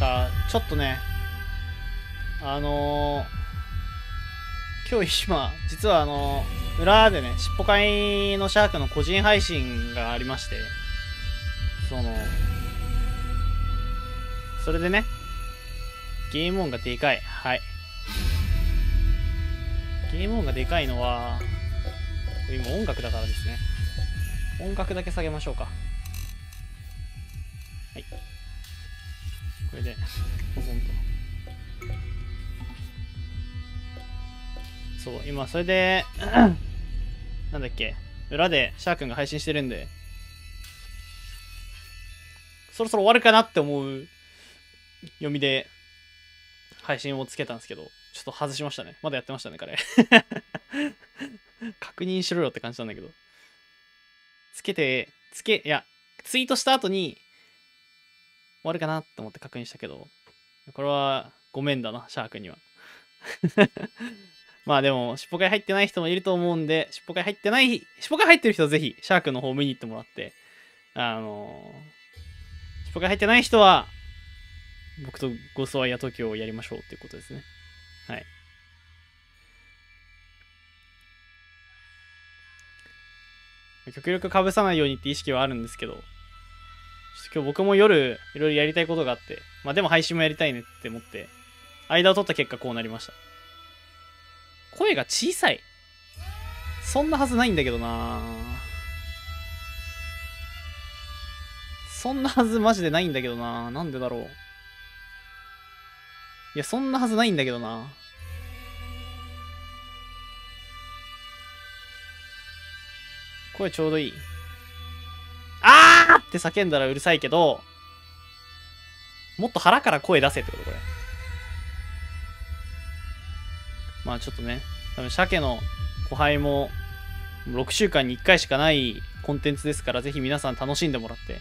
か、ちょっとね、あのー、今日今、実はあのー、裏でね、しっぽ会のシャークの個人配信がありまして、その、それでね、ゲーム音がでかい。はい。ゲーム音がでかいのは、今音楽だからですね。音楽だけ下げましょうか。今、それで なんだっけ、裏でシャー君が配信してるんで、そろそろ終わるかなって思う読みで配信をつけたんですけど、ちょっと外しましたね。まだやってましたね、彼。確認しろよって感じなんだけど。つけて、つけ、いや、ツイートした後に、終わるかなって思って確認したけど、これはごめんだな、シャークには。まあでも、尻尾い入ってない人もいると思うんで、尻尾い入ってない、尻尾い入ってる人はぜひ、シャークの方見に行ってもらって、あのー、尻尾い入ってない人は、僕とゴソワイヤ東京をやりましょうっていうことですね。はい。極力かぶさないようにって意識はあるんですけど、今日僕も夜いろいろやりたいことがあって、まあでも配信もやりたいねって思って、間を取った結果こうなりました。声が小さい。そんなはずないんだけどなそんなはずマジでないんだけどななんでだろう。いや、そんなはずないんだけどな。声ちょうどいい。あーって叫んだらうるさいけど、もっと腹から声出せってことこれ。まあちょっとね、多分鮭の後輩も6週間に1回しかないコンテンツですから、ぜひ皆さん楽しんでもらって。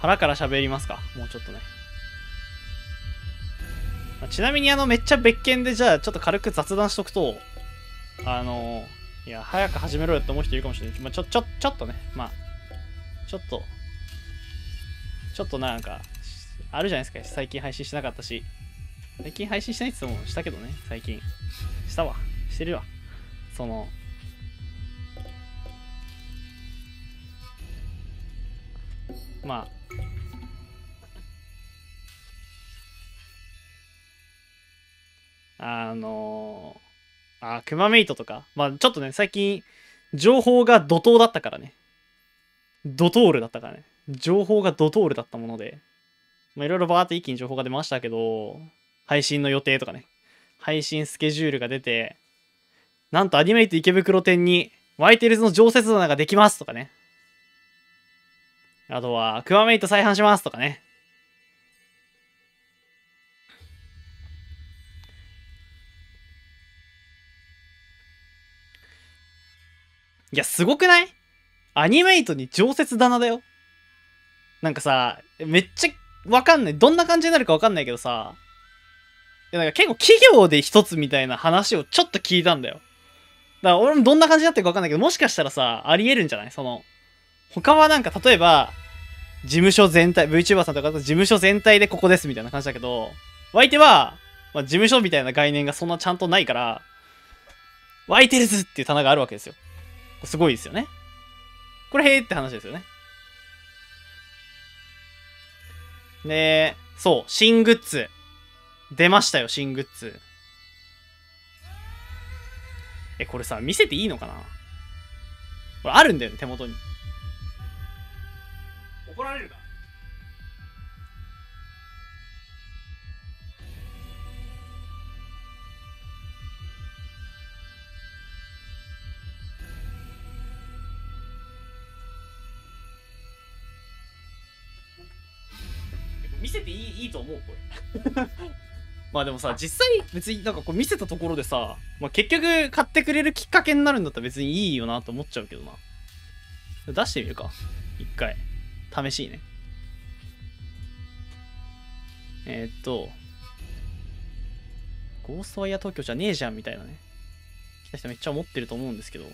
腹から喋りますかもうちょっとね。まちなみにあのめっちゃ別件でじゃあちょっと軽く雑談しとくと、あの、いや、早く始めろよって思う人いるかもしれない。まあ、ちょ、ちょ、ちょっとね、まあ、ちょっと、ちょっとなんか、あるじゃないですか。最近配信しなかったし。最近配信してないって言ってもしたけどね、最近。したわ。してるわ。その、まあ、あのー、あ、クマメイトとか。まあちょっとね、最近、情報が怒涛だったからね。ドトールだったからね。情報がドトールだったもので。まあいろいろバーって一気に情報が出ましたけど、配信の予定とかね。配信スケジュールが出て、なんとアニメイト池袋店に、ワイテルズの常設棚ができますとかね。あとは、クマメイト再販しますとかね。いや、すごくない？アニメイトに常設棚だよ。なんかさ、めっちゃわかんない。どんな感じになるかわかんないけどさ、なんか結構企業で一つみたいな話をちょっと聞いたんだよ。だから俺もどんな感じになってるかわかんないけど、もしかしたらさ、あり得るんじゃない？その、他はなんか例えば、事務所全体、VTuber さんとかだと事務所全体でここですみたいな感じだけど、お相手は、まあ、事務所みたいな概念がそんなちゃんとないから、ワイテルズっていう棚があるわけですよ。すごいですよね。これへーって話ですよね。で、そう、新グッズ。出ましたよ、新グッズ。え、これさ、見せていいのかな？これあるんだよね、手元に。怒られるか見せていいいいと思うこれまあでもさ実際別になんかこう見せたところでさ、まあ、結局買ってくれるきっかけになるんだったら別にいいよなと思っちゃうけどな。出してみるか。一回。試しいね。えー、っとゴーストワイヤー東京じゃねえじゃんみたいなね。来た人めっちゃ思ってると思うんですけど。こ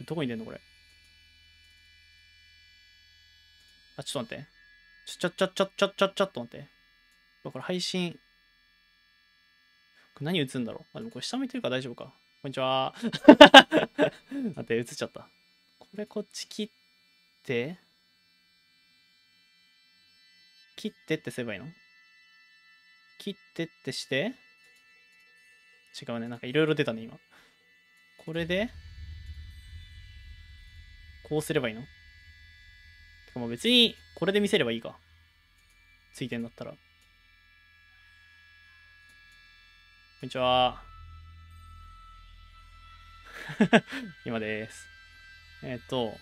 れどこに出んのこれ？あ、ちょっと待って。ちょ、ちょ、ちょ、ちょ、ちょ、ちょっと待って。これ配信。これ何映るんだろう？あ、でもこれ下向いてるから大丈夫か。こんにちは。待って、映っちゃった。これこっち切って、切ってってすればいいの？切ってってして、違うね。なんかいろいろ出たね、今。これで、こうすればいいの？てかまあ別に、これで見せればいいか。ついてんだったら。こんにちは。今です。えっ、と、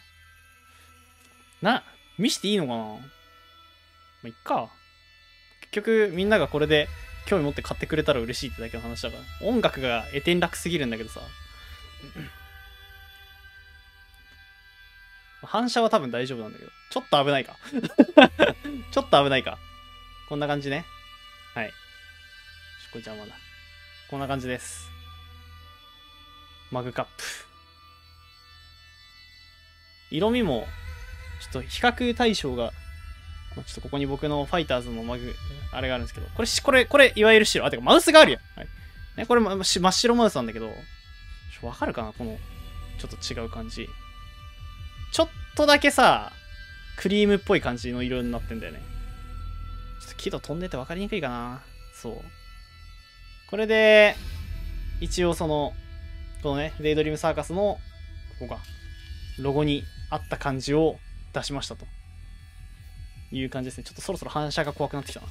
な、見していいのかな？まあ、いっか。結局、みんながこれで興味持って買ってくれたら嬉しいってだけの話だから。音楽が得点楽すぎるんだけどさ。反射は多分大丈夫なんだけど。ちょっと危ないか。ちょっと危ないか。こんな感じね。はい。ちょこれ邪魔だ。こんな感じです。マグカップ。色味も、ちょっと比較対象が、ちょっとここに僕のファイターズのマグ、あれがあるんですけど、これ、これ、これ、いわゆる白。あ、てかマウスがあるやん。はい。ね、これ、ま真っ白マウスなんだけど、わかるかな？この、ちょっと違う感じ。ちょっとだけさ、クリームっぽい感じの色になってんだよね。ちょっと輝度飛んでて分かりにくいかな。そう。これで、一応その、このね、デイドリームサーカスの、ここが、ロゴにあった感じを出しましたと。いう感じですね。ちょっとそろそろ反射が怖くなってきたな。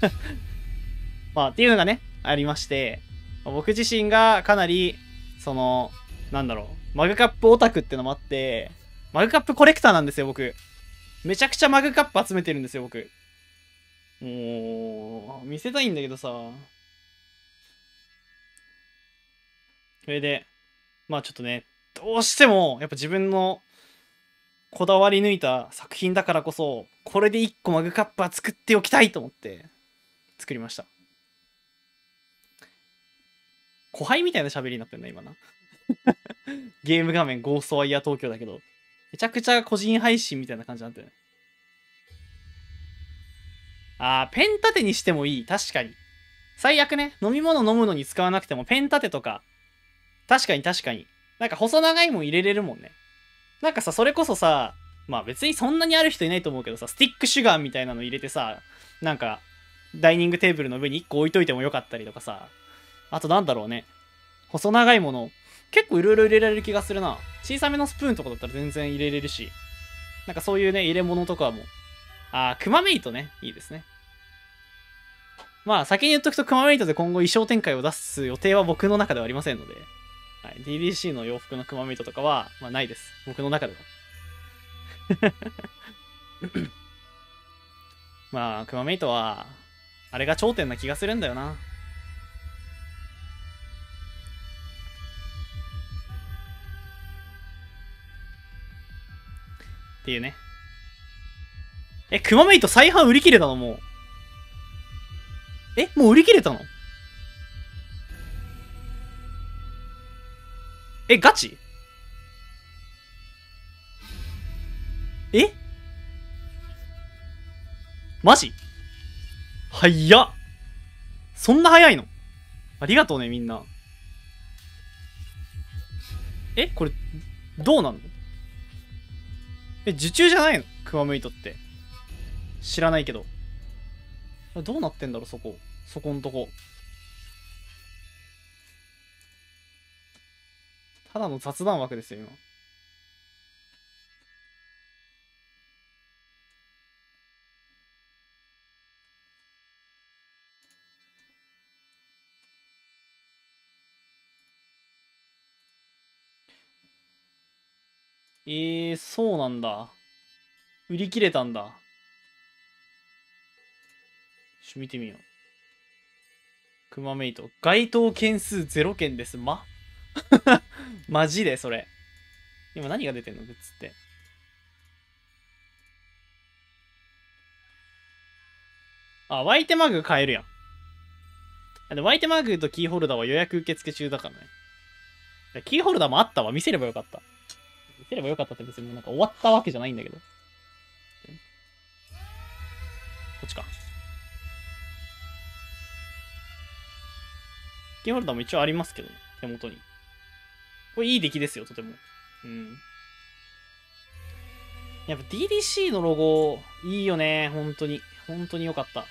まあ、っていうのがね、ありまして、僕自身がかなり、その、なんだろう、マグカップオタクってのもあって、マグカップコレクターなんですよ、僕。めちゃくちゃマグカップ集めてるんですよ、僕。もう、見せたいんだけどさ。それで、まあちょっとね、どうしても、やっぱ自分のこだわり抜いた作品だからこそ、これで1個マグカップは作っておきたいと思って、作りました。後輩みたいな喋りになってんだ、今な。ゲーム画面ゴーストワイヤー東京だけど、めちゃくちゃ個人配信みたいな感じになってる。あー、ペン立てにしてもいい。確かに。最悪ね、飲み物飲むのに使わなくてもペン立てとか、確かに確かに。なんか細長いもん入れれるもんね。なんかさ、それこそさ、まあ別にそんなにある人いないと思うけどさ、スティックシュガーみたいなの入れてさ、なんか、ダイニングテーブルの上に1個置いといてもよかったりとかさ、あとなんだろうね。細長いもの、結構いろいろ入れられる気がするな。小さめのスプーンとかだったら全然入れれるし、なんかそういうね、入れ物とかも。あー、クマメイトね。いいですね。まあ先に言っとくとクマメイトで今後衣装展開を出す予定は僕の中ではありませんので、はい、DBC の洋服のクマメイトとかは、まあないです。僕の中では。まあ、クマメイトは、あれが頂点な気がするんだよな。っていうね。え、クマメイト再販売り切れたのもう。え、もう売り切れたの？え、ガチ？え？マジ？早っそんな早いの？ありがとうね、みんな。えこれ、どうなんの？え、受注じゃないの？クマメイトって。知らないけど。どうなってんだろ、そこ。そこんとこ。ただの雑談枠ですよ、今。えー、そうなんだ。売り切れたんだ。ちょ見てみよう。クマメイト。該当件数0件です。ま？マジでそれ。今何が出てんのグッズって。あ、ワイテマグ買えるやん。あでワイテマグとキーホルダーは予約受付中だからね。キーホルダーもあったわ。見せればよかった。見せればよかったって別になんか終わったわけじゃないんだけど。こっちか。キーホルダーも一応ありますけど、ね手元に。これいい出来ですよ、とても。うん。やっぱ DDC のロゴ、いいよね、本当に。本当に良かった。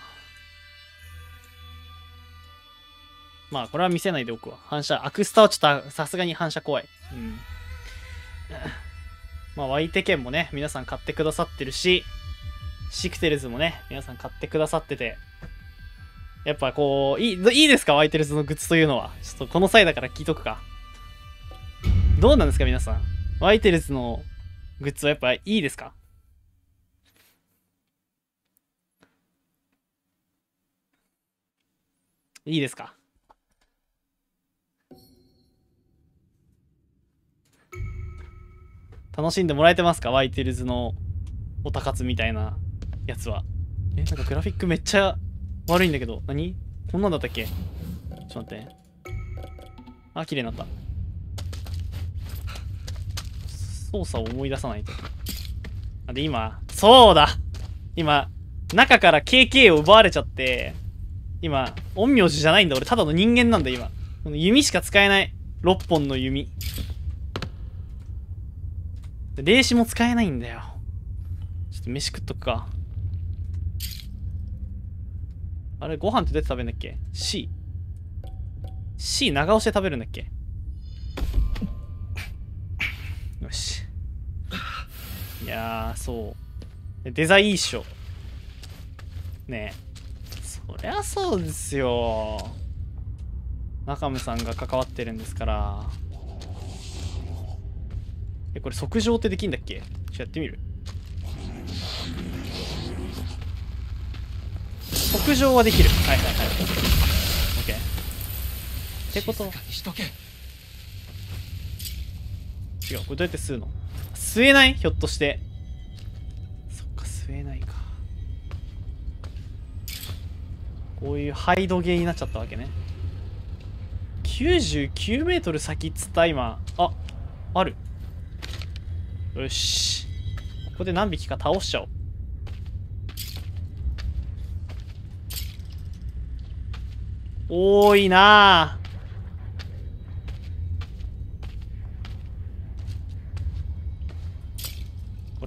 まあ、これは見せないでおくわ。反射、アクスタはちょっとさすがに反射怖い。うん。まあ、ワイテケンもね、皆さん買ってくださってるし、シクテルズもね、皆さん買ってくださってて、やっぱこう、いい、いいですか？ワイテルズのグッズというのは。ちょっとこの際だから聞いとくか。どうなんですか皆さん？ワイテルズのグッズはやっぱいいですか？いいですか？楽しんでもらえてますか？ワイテルズのオタ活みたいなやつは。え、なんかグラフィックめっちゃ悪いんだけど。何？こんなんだったっけ？ちょっと待って。あ、綺麗になった。操作を思い出さないと。で、今、そうだ今、中から KK を奪われちゃって、今、陰陽師じゃないんだ。俺、ただの人間なんだ、今。この弓しか使えない。6本の弓。霊視も使えないんだよ。ちょっと飯食っとくか。あれ、ご飯ってどうやって食べるんだっけ ?C。C 長押しで食べるんだっけ？よし。いやー、そう。デザインいいっしょ。ねえ。そりゃそうですよ。中村さんが関わってるんですから。え、これ即上ってできんだっけ？ちょっとやってみる即上はできる。はいはいはい。OK。ってこと違う、これどうやって吸うの？吸えない？ひょっとして。そっか、吸えないか。こういうハイドゲーになっちゃったわけね。99メートル先っつった今。あ、ある。よし。ここで何匹か倒しちゃおう。多いなこ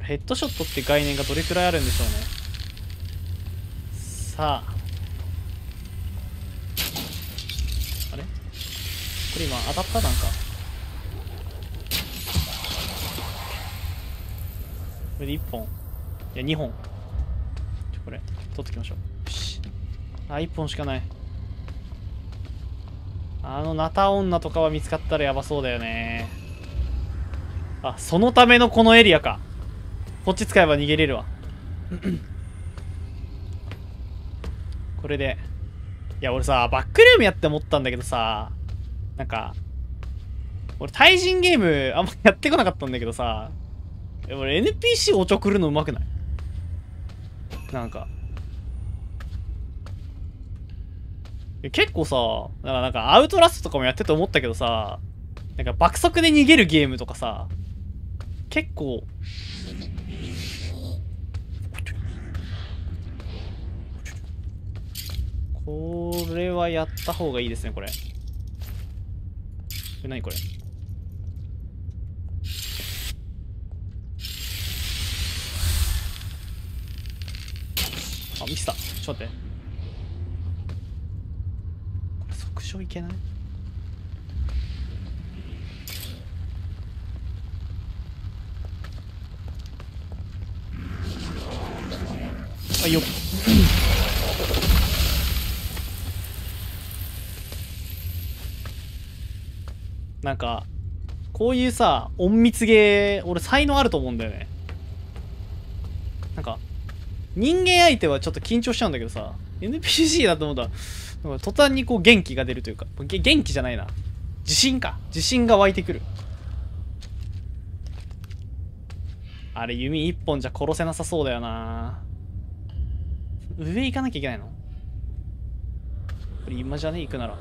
ヘッドショットって概念がどれくらいあるんでしょうね。さあ。あれ？これ今当たったなんか。これで1本。いや、2本。これ、取ってきましょう。よし。あ、1本しかない。あの、ナタ女とかは見つかったらやばそうだよね。あ、そのためのこのエリアか。こっち使えば逃げれるわ。これで。いや、俺さ、バックルームやって思ったんだけどさ、なんか、俺対人ゲームあんまやってこなかったんだけどさ、え、俺 NPC おちょくるのうまくない？なんか。結構さ、なんかアウトラストとかもやってて思ったけどさ、なんか爆速で逃げるゲームとかさ、結構、これはやった方がいいですね、これ。これ何これ？あ、ミスった。ちょっと待って。これ速衝いけない？あ、よっ。なんか、こういうさ、隠密ゲー、俺才能あると思うんだよね。なんか、人間相手はちょっと緊張しちゃうんだけどさ NPC だと思ったら途端にこう元気が出るというか元気じゃないな。自信か。自信が湧いてくる。あれ弓一本じゃ殺せなさそうだよな。上行かなきゃいけないの？これ今じゃね？行くなら。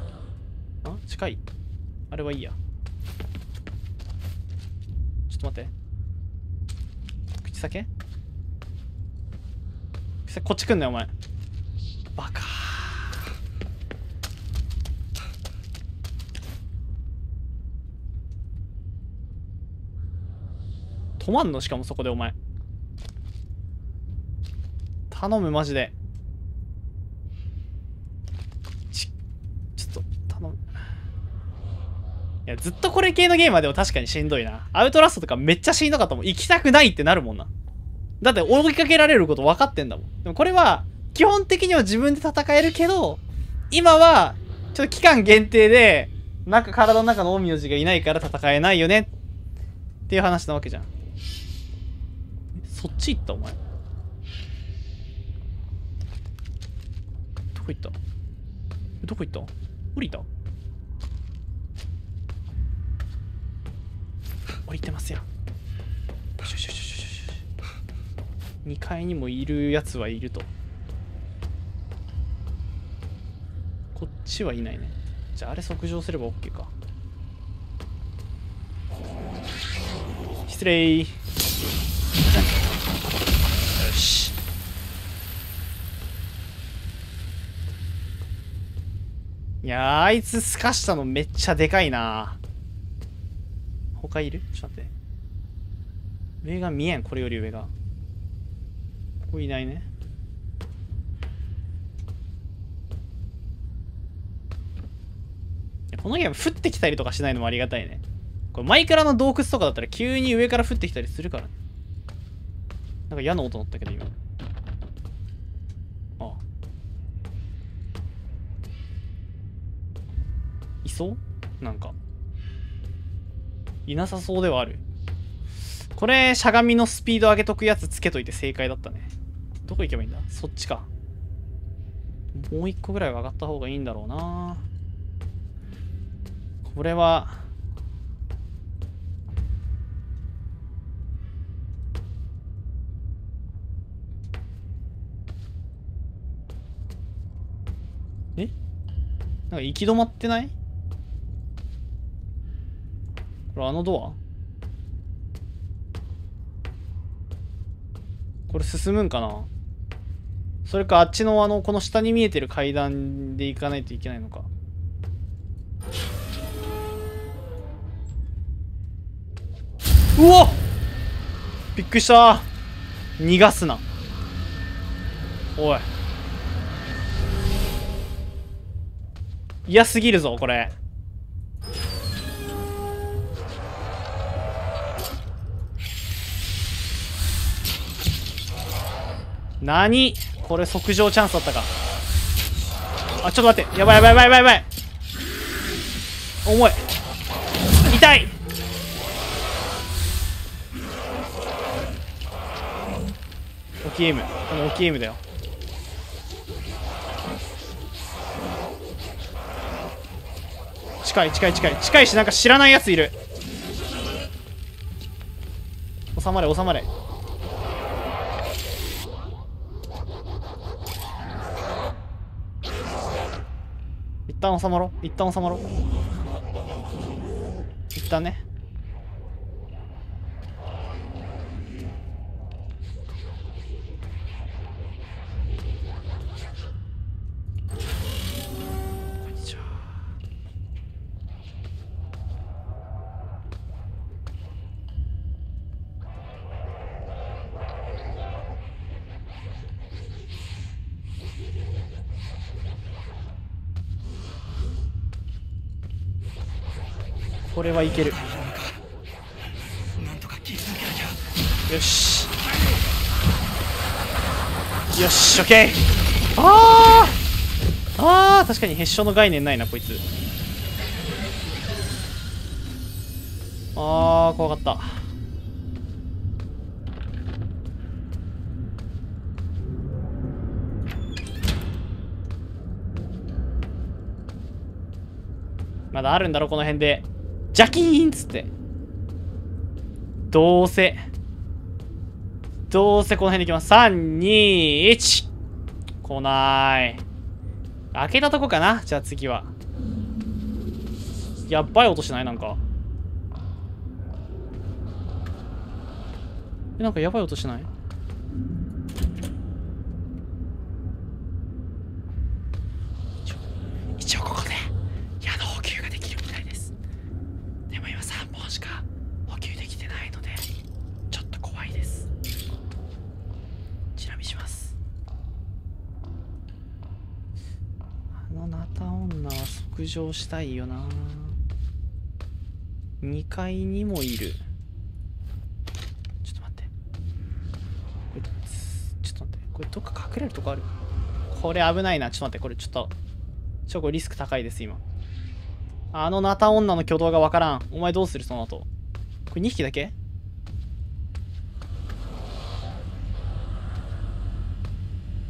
あ？近い？あれはいいや。待って。口先？こっち来んなよお前。バカ。止まんの？しかもそこでお前。頼むマジで。ちちょっと頼む。いやずっとこれ系のゲームはでも確かにしんどいな。アウトラストとかめっちゃしんどかったもん。行きたくないってなるもんな。だって追いかけられること分かってんだもん。でもこれは基本的には自分で戦えるけど今はちょっと期間限定でなんか体の中の陰陽師がいないから戦えないよね。っていう話なわけじゃん。そっち行ったお前？どこ行った？どこ行った？降りた？降りてますやんよしよしよしよしよし。2階にもいるやつはいると。こっちはいないね。じゃああれ測上すれば OK か。失礼。よし。いやーあいつすかしたのめっちゃでかいな他いる？ちょっと待って。上が見えん。これより上が。ここいないね。このゲーム降ってきたりとかしないのもありがたいね。これマイクラの洞窟とかだったら急に上から降ってきたりするからね。なんか矢の音鳴ったけど今。あ。いそう？なんか。いなさそうではある。これしゃがみのスピード上げとくやつつけといて正解だったね。どこ行けばいいんだ？そっちか。もう一個ぐらいは上がった方がいいんだろうな。これはえ？なんか行き止まってない？これあのドア？これ進むんかな？それかあっちのあのこの下に見えてる階段で行かないといけないのか？うわびっくりした。逃がすな。おい。嫌すぎるぞこれ。何？これ即上チャンスだったか。あちょっと待って。やばいやばいやばいやばい重い。痛い。オキエム。このオキエムだよ。近い近い近い。近いしなんか知らないやついる。収まれ収まれ。一旦収まろう。一旦収まろう。一旦ね。れはいける。よし。よしオッケーあーあー確かにへっしょの概念ないなこいつ。あー怖かった。まだあるんだろこの辺で。ジャキーンっつって。どうせ。どうせこの辺でいきます。321来ない。開けたとこかな？じゃあ次は。やっばい音しない？なんか。えなんかやばい音しない一応ここで矢の補給ができるみたいですでも今3本しか補給できてないのでちょっと怖いですチラ見しますあのナタ女は測上したいよな。2階にもいる。ちょっと待って。これちょっと待って。これどっか隠れるとこある？これ危ないな。ちょっと待って。これちょっと。ちょこリスク高いです今。あのナタ女の挙動がわからん。お前どうするその後？これ2匹だけ？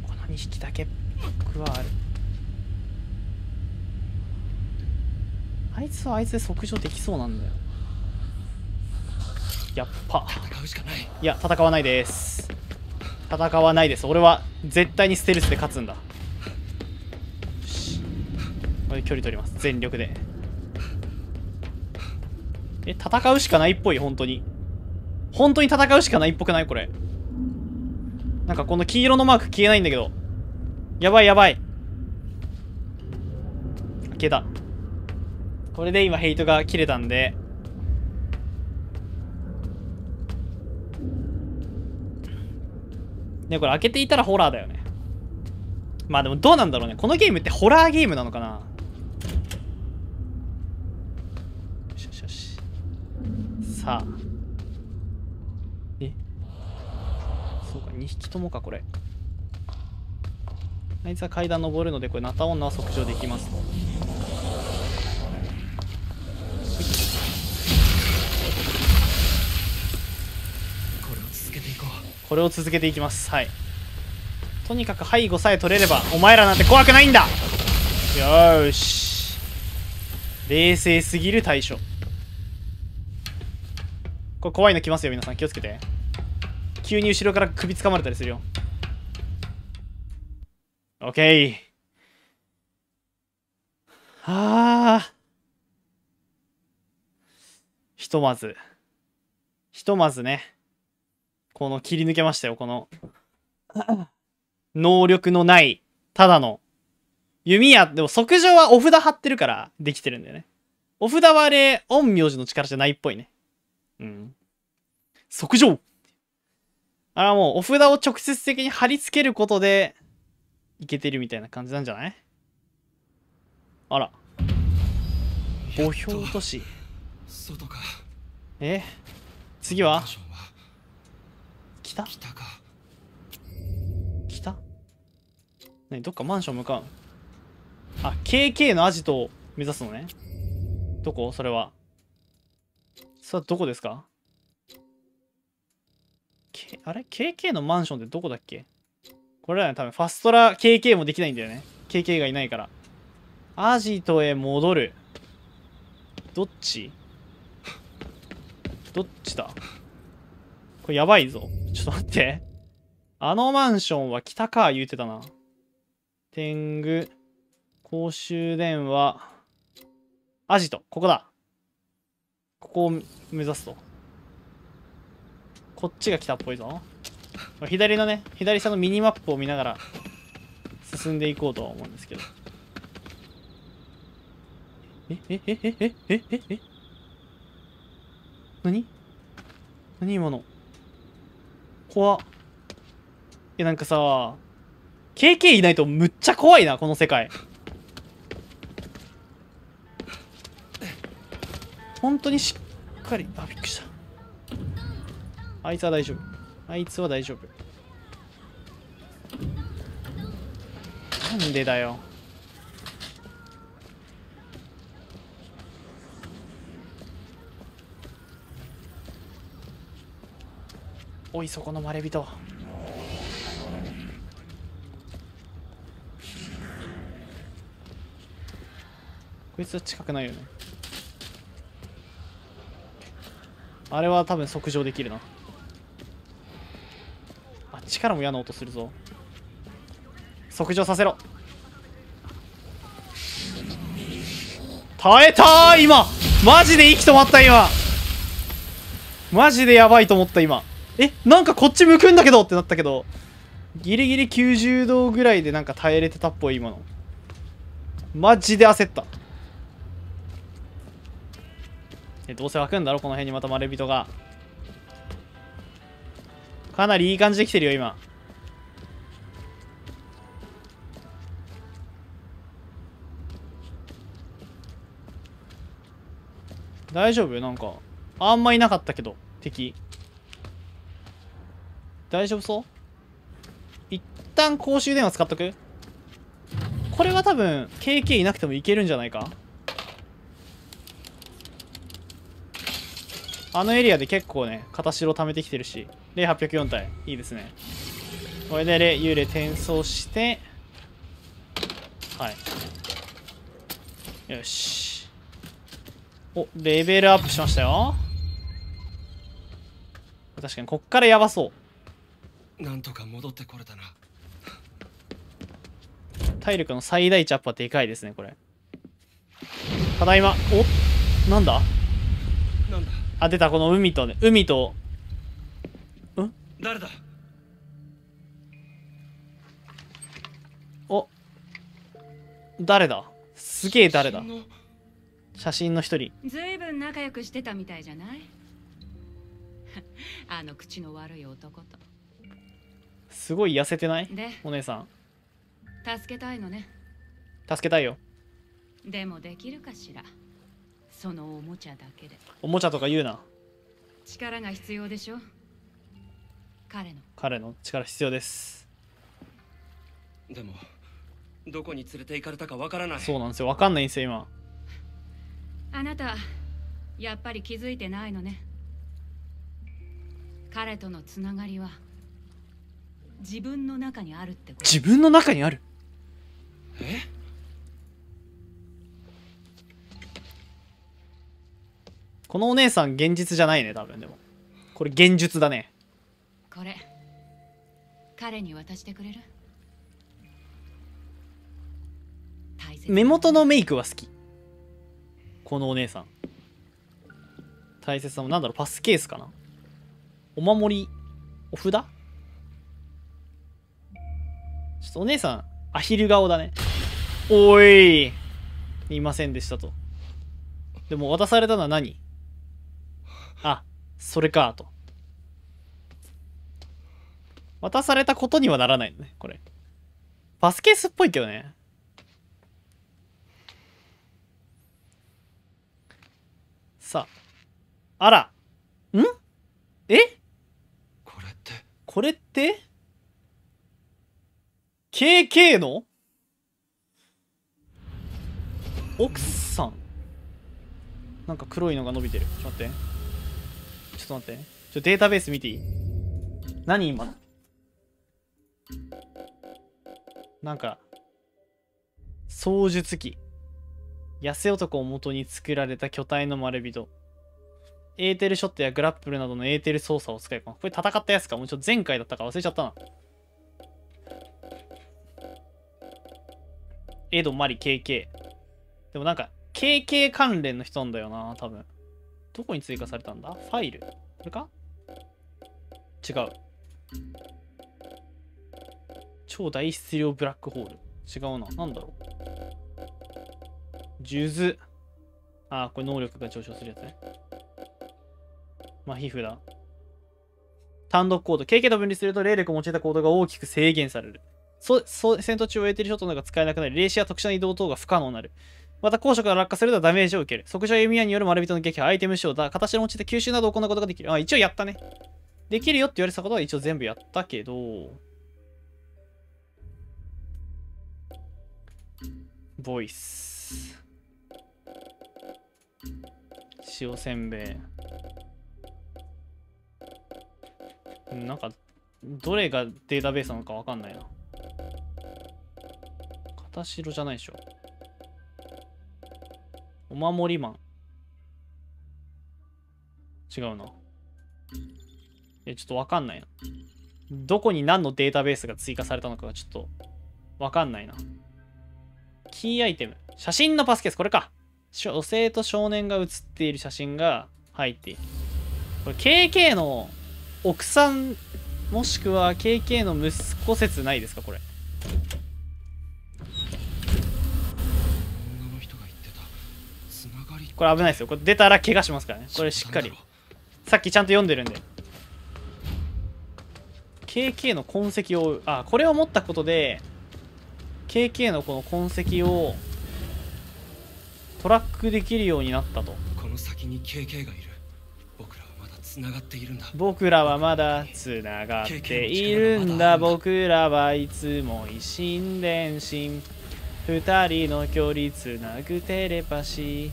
この2匹だけ僕はある。あいつはあいつで測上できそうなんだよ。やっぱ。戦うしかない。いや戦わないです。戦わないです。俺は絶対にステルスで勝つんだ。よしこれ距離取ります。全力で。え戦うしかないっぽい本当に。本当に戦うしかないっぽくない？これ。なんかこの黄色のマーク消えないんだけど。やばいやばい。消えたこれで今ヘイトが切れたんで。ねこれ開けていたらホラーだよね。まあでもどうなんだろうね。このゲームってホラーゲームなのかな。よしよしよし。さあ。え？そうか2匹ともかこれ。あいつは階段登るのでこれナタ女は測定できますとこれを続けていこれを続けていきます。はい。とにかく背後さえ取れればお前らなんて怖くないんだ。よーし。冷静すぎる対処。これ怖いの来ますよ皆さん。気をつけて。急に後ろから首掴まれたりするよ。オッケー。はあひとまず。ひとまずね。この切り抜けましたよ、この。能力のない、ただの。弓矢、でも即上はお札貼ってるからできてるんだよね。お札はあれ、陰陽師の力じゃないっぽいね。うん。即上あれはもうお札を直接的に貼り付けることで、いけてるみたいな感じなんじゃない？あら。墓標都市。外かえ？次は？北北か。北何どっかマンション向かう。あ KK のアジトを目指すのね。どこ？それは。さあどこですか、K、あれ ?KK のマンションってどこだっけ？これだよね多分ファストラ KK もできないんだよね。KK がいないから。アジトへ戻る。どっち？どっちだ？これやばいぞ。ちょっと待って。あのマンションは北か、言うてたな。天狗、公衆電話、アジト、ここだ。ここを目指すと。こっちが北っぽいぞ。左のね、左下のミニマップを見ながら進んでいこうとは思うんですけど。え、え、え、え、え、え、え、え？何？何？今の。怖っ。いやなんかさ KK いないとむっちゃ怖いなこの世界。本当にしっかりあびっくりした。あいつは大丈夫。あいつは大丈夫。なんでだよ。おいそこのまれびとこいつは近くないよね。あれは多分測上できるな。あっちからも嫌な音するぞ。測上させろ。耐えた今。マジで息止まった今。マジでやばいと思った今。えなんかこっち向くんだけどってなったけどギリギリ90度ぐらいでなんか耐えれてたっぽい今の。マジで焦った。えどうせ湧くんだろこの辺にまたまれびとが。かなりいい感じで来てるよ今。大丈夫？なんかあんまいなかったけど敵。大丈夫そう？一旦公衆電話使っとく？これは多分 KK いなくてもいけるんじゃないか？あのエリアで結構ね片白貯めてきてるし。霊804体。いいですね。これで霊幽霊転送して。はい。よし。おレベルアップしましたよ。確かにこっからやばそう。なんとか戻ってこれたな。体力の最大値アップはでかいですねこれ。ただいまおなんだ？なんだ？あ出たこの海とね海と誰だ？お誰だ？すげえ誰だ。写真の。写真の一人。ずいぶん仲良くしてたみたいじゃない？あの口の悪い男とすごい痩せてない？で。お姉さん。助けたいのね。助けたいよ。でもできるかしら。そのおもちゃだけで。おもちゃとか言うな。力が必要でしょ。彼の。彼の。力必要です。でもどこに連れて行かれたかわからない。そうなんですよ。わかんないんですよ今。あなたやっぱり気づいてないのね。彼とのつながりは自分の中にあるってこと。自分の中にある？え？このお姉さん現実じゃないね多分。でも。これ現実だね。これ。彼に渡してくれる？目元のメイクは好き。このお姉さん。大切なものなんだろうパスケースかな。お守りお札？ちょっとお姉さんアヒル顔だね。おい。いませんでしたと。でも渡されたのは何？あそれかと。渡されたことにはならないのねこれ。パスケースっぽいけどね。さああら。ん？え？これって？これって？KK の？奥さん。なんか黒いのが伸びてる。ちょっと待って。ちょっと待って。ちょデータベース見ていい？何今？なんか操術機。痩せ男を元に作られた巨体のまれびとエーテルショットやグラップルなどのエーテル操作を使いこれ戦ったやつか？もうちょっと前回だったか忘れちゃったな。エドマリ KK でもなんか KK 関連の人なんだよな多分。どこに追加されたんだ？ファイル？これか？違う。超大質量ブラックホール。違うな。なんだろう？数珠。あーこれ能力が上昇するやつね。まあ皮膚だ。単独コード。KK と分離すると霊力を用いたコードが大きく制限される。そそ戦闘中を終えているショットなどが使えなくなり霊視や特殊な移動等が不可能になる。また高所から落下するとダメージを受ける。即上弓矢による丸人の撃破アイテム使用だ形を用いて吸収などを行うことができる。あ一応やったね。できるよって言われたことは一応全部やったけど。ボイス。塩せんべい。なんかどれがデータベースなのかわかんないな。片白じゃないでしょ。お守りマン。違うな。えちょっとわかんないな。どこに何のデータベースが追加されたのかがちょっとわかんないな。キーアイテム。写真のパスケース。これか。女性と少年が写っている写真が入っている。これ KK の奥さんもしくは KK の息子説ないですかこれ。これ危ないですよ。これ出たら怪我しますからね。これしっかり。さっきちゃんと読んでるんで。KK の痕跡をあこれを持ったことで KK のこの痕跡をトラックできるようになったと。この先に KK がいる。僕らはまだつながっているんだ。僕らはいつも一心伝心。二人の距離つなぐテレパシー。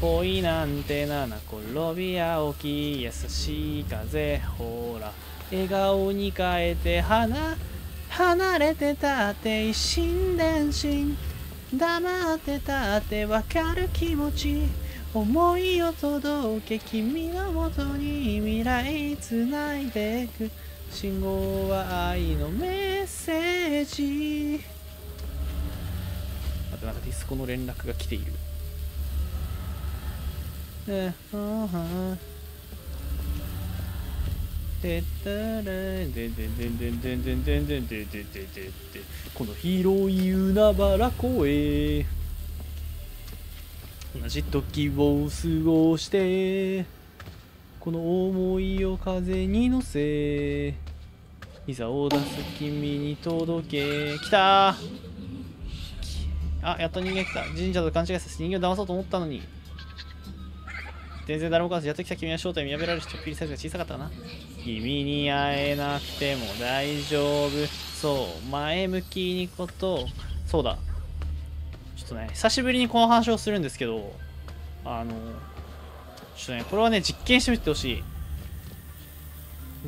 恋なんて七転び青き優しい風ほら。笑顔に変えて離離れてたって。一心伝心。黙ってたって。わかる気持ち思いを届け君のもとに未来つないでく。信号は愛のメッセージ。あとなんかディスコの連絡が来ている。えあでったらでんでんでんでんでんでんでんでんでんでんでんでこの広い海原湖へ同じ時を過ごしてこの思いを風に乗せいざを出す君に届け来た。あやっと人間来た。神社と勘違いさせて人間を騙そうと思ったのに。全然誰も来ずやっと来た君は正体見破られるしちょっぴりサイズが小さかったな。君に会えなくても大丈夫。そう前向きにこと。そうだ。とね久しぶりにこの話をするんですけどあのちょっとねこれはね実験してみてほしい。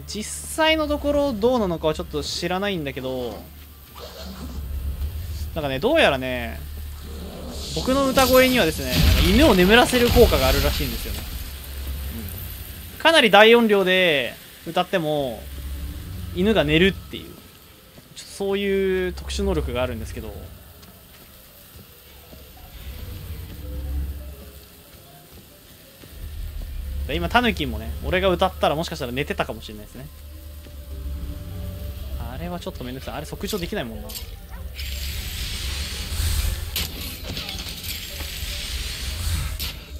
実際のところどうなのかはちょっと知らないんだけどなんかねどうやらね僕の歌声にはですね犬を眠らせる効果があるらしいんですよね、うん、かなり大音量で歌っても犬が寝るっていうそういう特殊能力があるんですけど今タヌキもね俺が歌ったらもしかしたら寝てたかもしれないですね。あれはちょっとめんどくさい。あれ即乗できないもんな。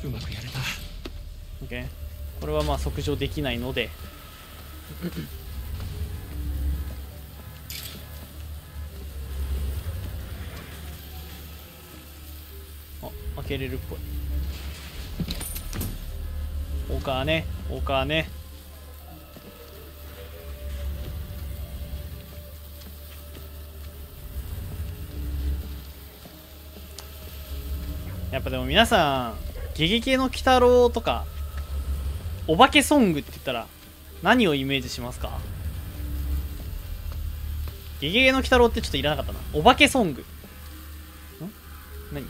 うまくやれた。OK これはまあ即乗できないので。あ開けれるっぽいお金お金。やっぱでも皆さん「ゲゲゲの鬼太郎」とかお化けソングって言ったら何をイメージしますか？ゲゲゲの鬼太郎ってちょっといらなかったな。お化けソング。ん？何？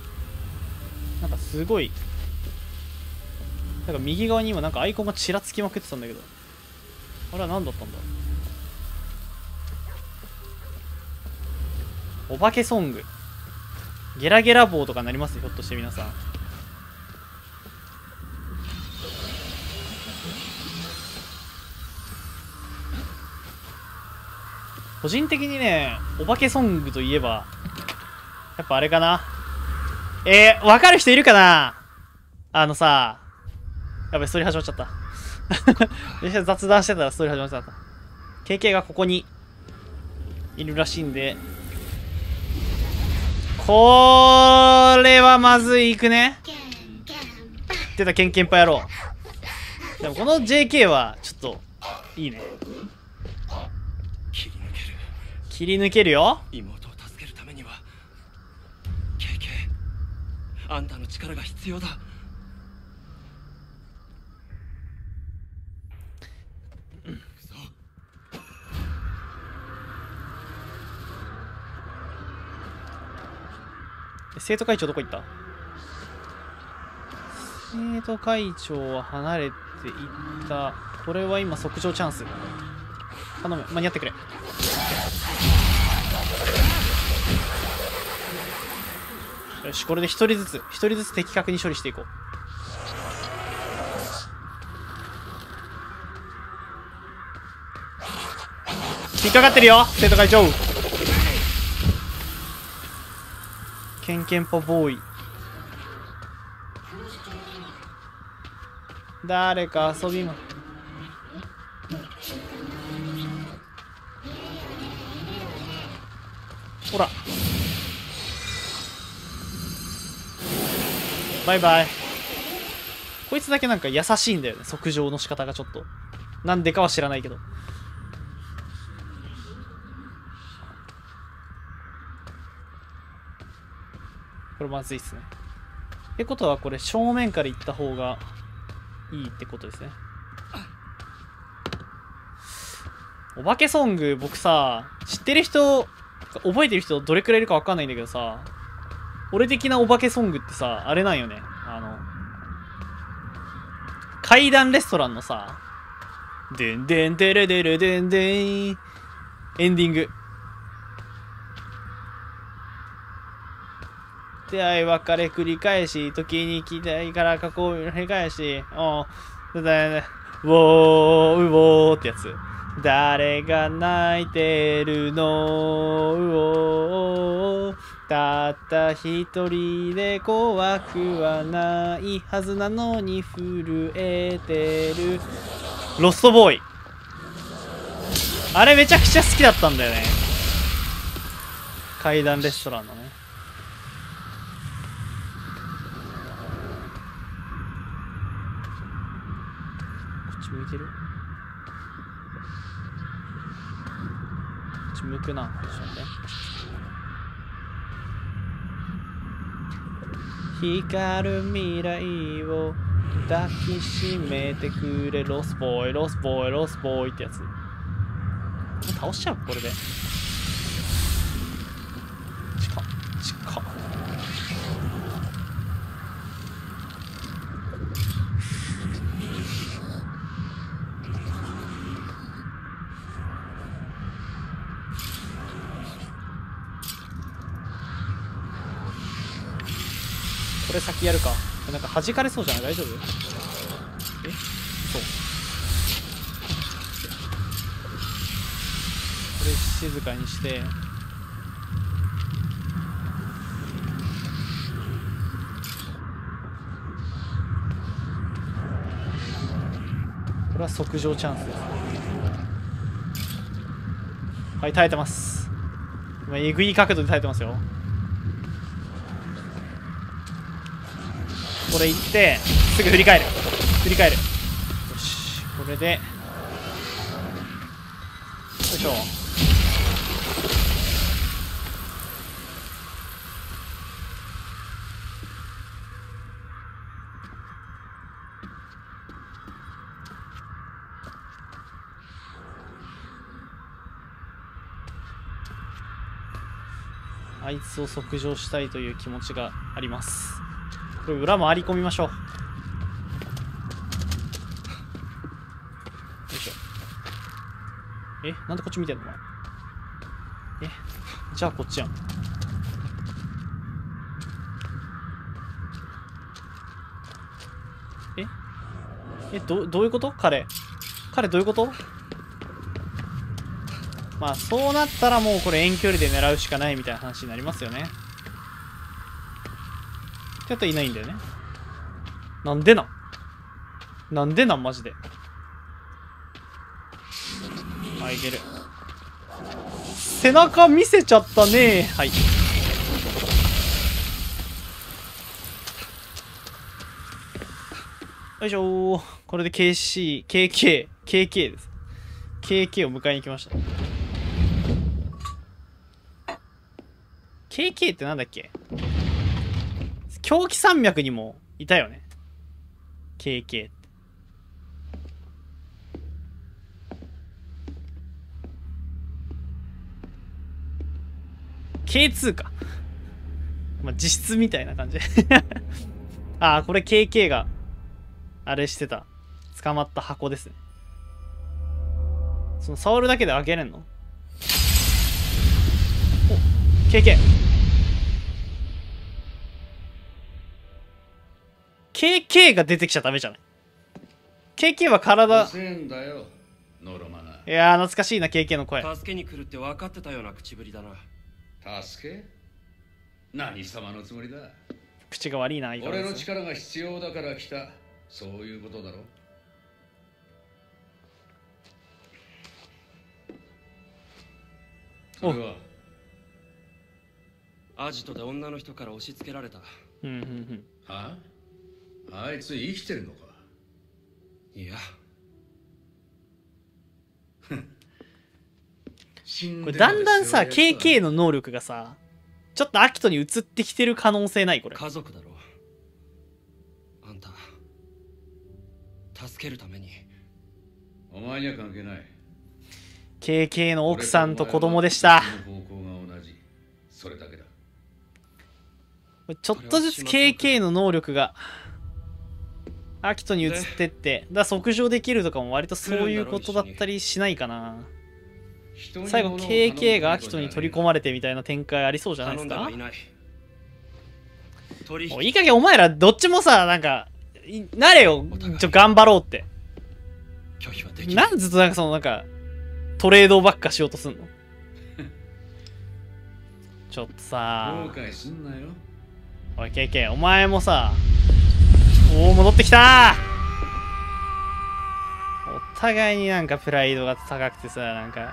なんかすごいなんか右側に今なんかアイコンがちらつきまくってたんだけど。あれは何だったんだ？お化けソング。ゲラゲラ棒とかなりますひょっとして皆さん。個人的にねお化けソングといえばやっぱあれかな。えー、わかる人いるかな？あのさやべストーリー始まっちゃった。雑談してたらストーリー始まっちゃった。KK がここにいるらしいんで。これはまずいいくね。出たケンケンパ野郎。でもこの JK はちょっといいね。切り抜ける。切り抜けるよ。妹を助けるためには KK あんたの力が必要だ。生徒会長どこ行った？生徒会長は離れていった。これは今即上チャンス。頼む。間に合ってくれ。よしこれで一人ずつ。一人ずつ的確に処理していこう。引っかかってるよ。生徒会長。ケンケンポボーイ。誰か遊びまほら。バイバイ。こいつだけなんか優しいんだよね。測定の仕方がちょっと。なんでかは知らないけど。これまずいっすね。ってことはこれ正面から行った方がいいってことですね。お化けソング僕さ知ってる人覚えてる人どれくらいいるか分かんないんだけどさ俺的なお化けソングってさあれなんよね。あの階段レストランのさ「でんでんてれでるでんでん」エンディング。出会い別れ繰り返し時に期待から過去を繰り返しおうだだだウォーウォーってやつ。誰が泣いてるの？うおー。たった一人で怖くはないはずなのに震えてる。ロストボーイ。あれめちゃくちゃ好きだったんだよね。階段レストランのねこっち向いてるこっち向くなんでしょうね光る未来を抱きしめてくれ。ロスボーイロスボーイロスボーイってやつ。倒しちゃうこれで近っ近っこれ先やるか。なんか弾かれそうじゃない？大丈夫？え？そう。これ静かにして。これは即上チャンスですはい耐えてます。今えぐい角度で耐えてますよ。これ行ってすぐ振り返る。振り返る。よしこれで。よいしょ。あいつを測定したいという気持ちがあります。これ裏回り込みましょう。よいしょ。え？なんでこっち見てんの？お前え？じゃあこっちやん。え？えどどういうこと？彼。彼どういうこと？まあそうなったらもうこれ遠距離で狙うしかないみたいな話になりますよね。ってやったらいないんだよね。なんでななんでなん？マジで。あいける。背中見せちゃったね。はい。よいしょ。ーこれで KC、KK、KK です。KK を迎えに来ました。KK ってなんだっけ？狂気山脈にもいたよね。KK って K2 か。まあ実質みたいな感じ。ああこれ KK があれしてた。捕まった箱ですね。その触るだけで開けれんの？お KK KK が出てきちゃダメじゃない？KK は体。遅えんだよ。ノロマナいやー懐かしいな KK の声。助けに来るって分かってたような口ぶりだな。助け？何様のつもりだ？口が悪いな俺の力が必要だから来た。そういうことだろ？それは？アジトで女の人から押し付けられた。うんうんうん。はあ？いつ生きてるのか？いや。これだんだんさ KK のの能力がさちょっとアキトに移ってきてる可能性ない？これ。家族だろあんた助けるために。お前には関係ない。KK の奥さんと子供でした。それだけだ。ちょっとずつ KK の能力がアキトに移ってってだ即上できるとかも割とそういうことだったりしないかな。最後 KK がアキトに取り込まれてみたいな展開ありそうじゃないですか。もういい加減お前らどっちもさなんかいなれよ。ちょ頑張ろうって。なんずっとなんかそのなんかトレードばっかしようとすんの？ちょっとさ。後悔すんなよ。おい KK お前もさおお戻ってきた。お互いになんかプライドが高くてさなんか。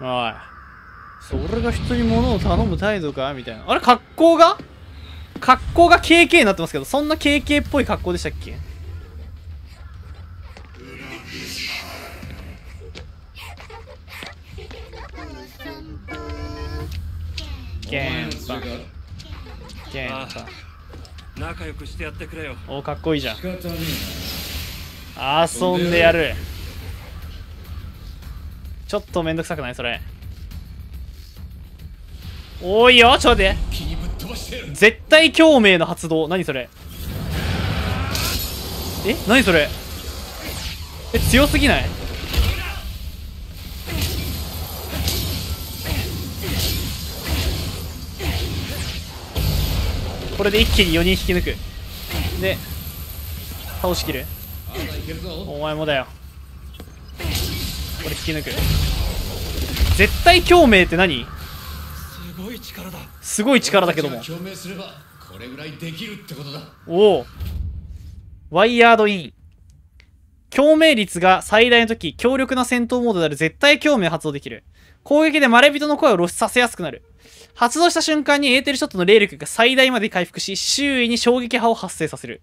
おい。それが人に物を頼む態度か？みたいな。あれ格好が？格好が KK になってますけどそんな KK っぽい格好でしたっけ？ゲンパ。連れがゲンあパ。あ仲良くしてやってくれよ。おかっこいいじゃん。遊んでやる。ちょっとめんどくさくない？それ。おいよちょっと待って絶対共鳴の発動。何それ？え？何それ？え強すぎない？これで一気に4人引き抜く。で倒しきる。お前もだよ。これ引き抜く。絶対共鳴って何？すごい力だ。すごい力だけども。俺たちが共鳴すればこれぐらいできるってことだ。おおワイヤードイン。共鳴率が最大の時強力な戦闘モードである絶対共鳴を発動できる。攻撃でマレビトの声を露出させやすくなる発動した瞬間にエーテルショットの霊力が最大まで回復し周囲に衝撃波を発生させる。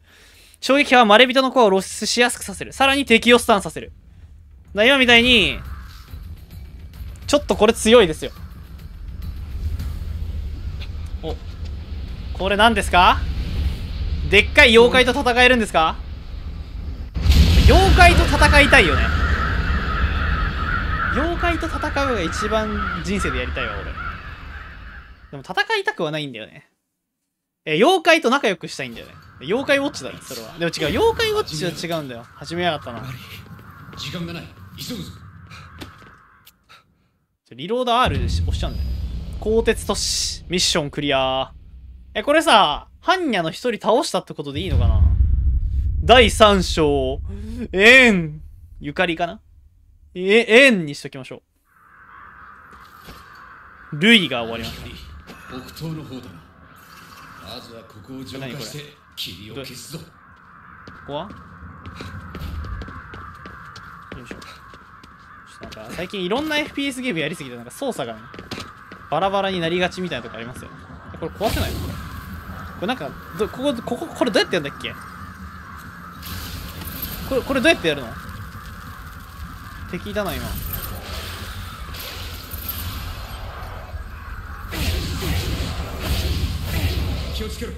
衝撃波はマレビトの声を露出しやすくさせる。さらに敵をスタンさせる。だ今みたいにちょっとこれ強いですよ。おこれ何ですか？でっかい妖怪と戦えるんですか？妖怪と戦いたいよね。妖怪と戦うのが一番人生でやりたいわ俺。でも戦いたくはないんだよね。え妖怪と仲良くしたいんだよね。妖怪ウォッチだねそれは。でも違う妖怪ウォッチは違うんだよ。始めやがったな時間がない。急ぐぞ。リロード R で押しちゃうんだよ。鋼鉄都市ミッションクリア。えこれさ般若の一人倒したってことでいいのかな？第三章。縁。ゆかりかな？え縁にしときましょう。ルイが終わりました北東の方だな。まずはここを浄化して霧を消すぞ。ここは？よいしょ。なんか最近いろんな FPS ゲームやりすぎてなんか操作がねバラバラになりがちみたいなとこありますよこれ壊せないの？これこれなんかどこここここれどうやってやるんだっけ？これこれどうやってやるの？敵いたな今をつけろ。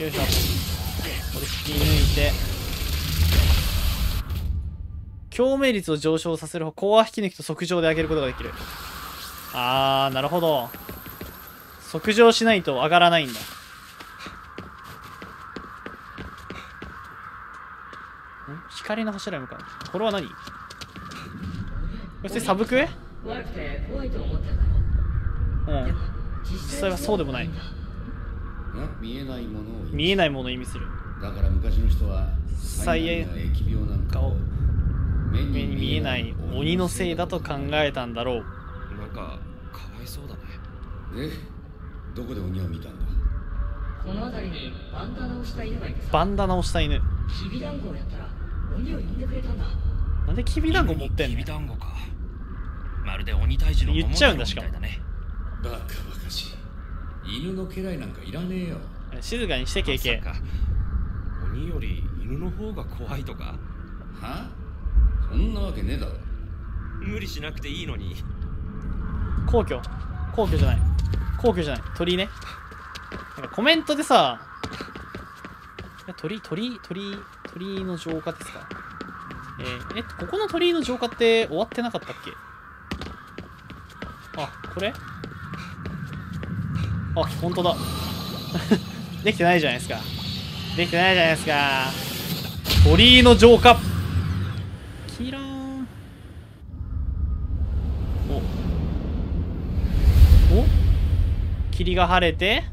よいしょ。これ引き抜いて。共鳴率を上昇させる方コア引き抜きと即上で上げることができる。あーなるほど。即上しないと上がらないんだん光の柱に向かう。これは何？それサブクエ？うん。実際はそうでもない。見えないものを意味見えないものを意味する。だから昔の人は最悪災害や疫病なんかを目に見えない鬼のせいだと考えたんだろう。なんかかわいそうだね。でどこで鬼を見たんだ？この辺りにバンダナをした犬がいてさ。バンダナをした犬。きびだんごをやったらなんできびだんご持ってんのきびだんごか。まるで鬼退治の言っちゃうんだしかも。桃太郎みたいだねバカバカしい。犬の家来なんかいらねえよ。静かにしてまさ KK か。鬼より犬の方が怖いとか？は？そんなわけねえだろ。無理しなくていいのに。皇居。皇居じゃない。皇居じゃない。鳥居ね。なんかコメントでさ鳥鳥鳥鳥の浄化ですか？えーえここの鳥居の浄化って終わってなかったっけ？あこれ？あ本当だ。できてないじゃないですか。できてないじゃないですか。鳥居の浄化。キラーン。お。お？霧が晴れて？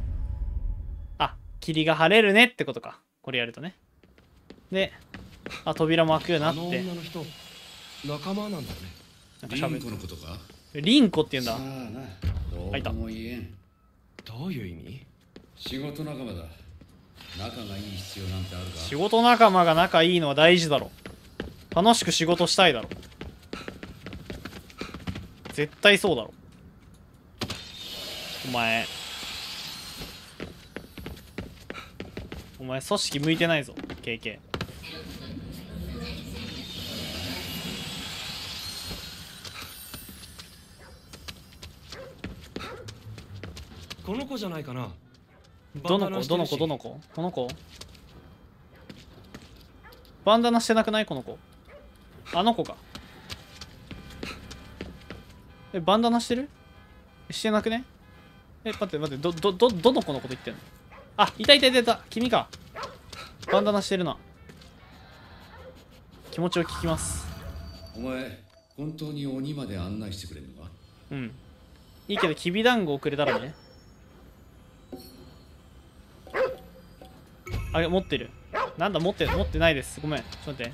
あ霧が晴れるねってことか。これやるとね。であ扉も開くようになあのって女の人仲間なんだね。なんかリン喋るコのことか？リンコって言うんだ。さあな。どうとも言えん。どういう意味？仕事仲間だ。仲がいい必要なんてあるか？仕事仲間が仲いいのは大事だろ楽しく仕事したいだろ絶対そうだろお前お前組織向いてないぞ KK この子じゃないかな。どの子？どの子？どの子？この子？バンダナしてなくない？この子。あの子か。えバンダナしてる？してなくね？え待って待ってどどどどの子のこと言ってんの？あいたいたいたい。た君か。バンダナしてるな。気持ちを聞きます。お前本当に鬼まで案内してくれるのか？うん。いいけどきびだんごをくれたらね。あれ持ってる。なんだ持って持ってないです。ごめん。ちょっと待って。